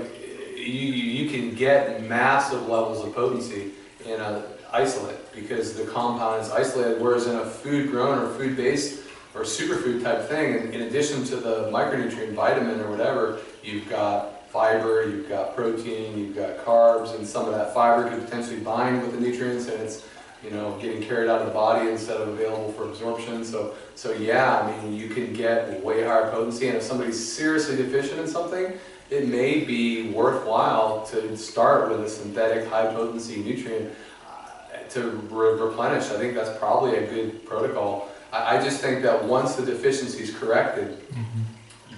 you, you can get massive levels of potency in a isolate because the compound is isolated, whereas in a food grown or food based or superfood type thing, in, in addition to the micronutrient vitamin or whatever, you've got fiber, you've got protein, you've got carbs, and some of that fiber could potentially bind with the nutrients, and it's you know, getting carried out of the body instead of available for absorption. So, so yeah, I mean, you can get way higher potency, and if somebody's seriously deficient in something, it may be worthwhile to start with a synthetic high potency nutrient uh, to re- replenish. I think that's probably a good protocol. I, I just think that once the deficiency is corrected, Mhm.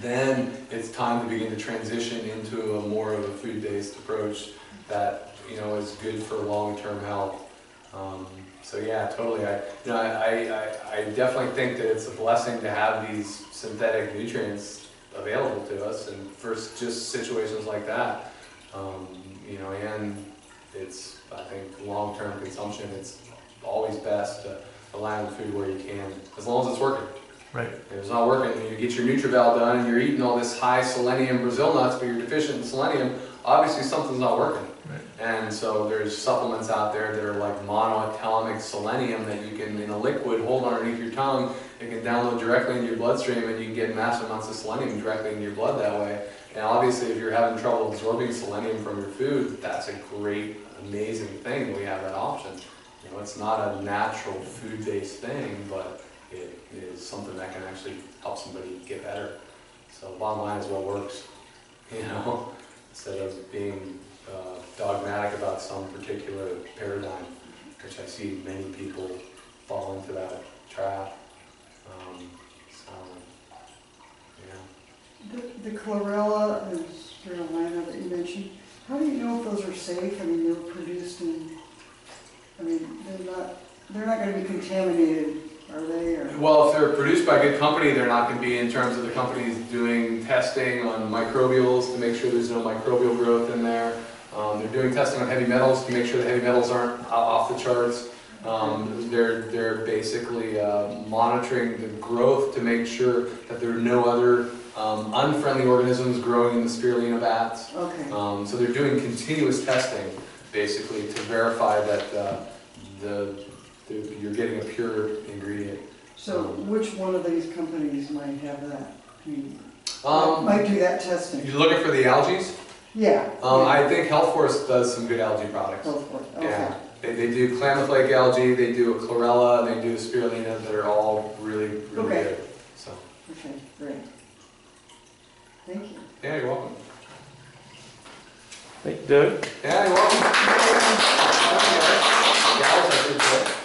Then it's time to begin to transition into a more of a food-based approach that, you know, is good for long-term health. Um, so yeah, totally. I, you know, I, I, I definitely think that it's a blessing to have these synthetic nutrients available to us and for just situations like that. Um, you know, and it's, I think, long-term consumption, it's always best to on the food where you can, as long as it's working. Right. If it's not working, you get your NutrEval done and you're eating all this high selenium Brazil nuts, but you're deficient in selenium, obviously something's not working. Right. And so there's supplements out there that are like monoatomic selenium that you can, in a liquid, hold underneath your tongue. It can download directly into your bloodstream and you can get massive amounts of selenium directly into your blood that way. And obviously, if you're having trouble absorbing selenium from your food, that's a great, amazing thing. We have that option. You know, it's not a natural food-based thing, but it is something that can actually help somebody get better. So bottom line is what works, you know, instead of being uh, dogmatic about some particular paradigm, which I see many people fall into that trap. Um, so, yeah. The, the chlorella and spirulina that you mentioned, how do you know if those are safe? I mean, they're produced in, I mean, they're not, they're not gonna be contaminated, are they, or? Well, if they're produced by a good company, they're not going to be in terms of the companies doing testing on microbials to make sure there's no microbial growth in there. Um, they're doing testing on heavy metals to make sure the heavy metals aren't off the charts. Um, they're, they're basically uh, monitoring the growth to make sure that there are no other um, unfriendly organisms growing in the spirulina vats. Okay, Um, so they're doing continuous testing, basically, to verify that uh, the, the, you're getting a pure ingredient. so which one of these companies might have that? I mean, Um, Might do that testing? you're looking for the algae? Yeah. Um, yeah, I think Health Force does some good algae products. Go for it, Yeah, they, they do Klamath Lake algae, they do a chlorella, and they do a spirulina that are all really, really Okay. good. So, Okay, great. Thank you. yeah, you're welcome. Thank you, Doug. Yeah, you're welcome. Gals, I should say.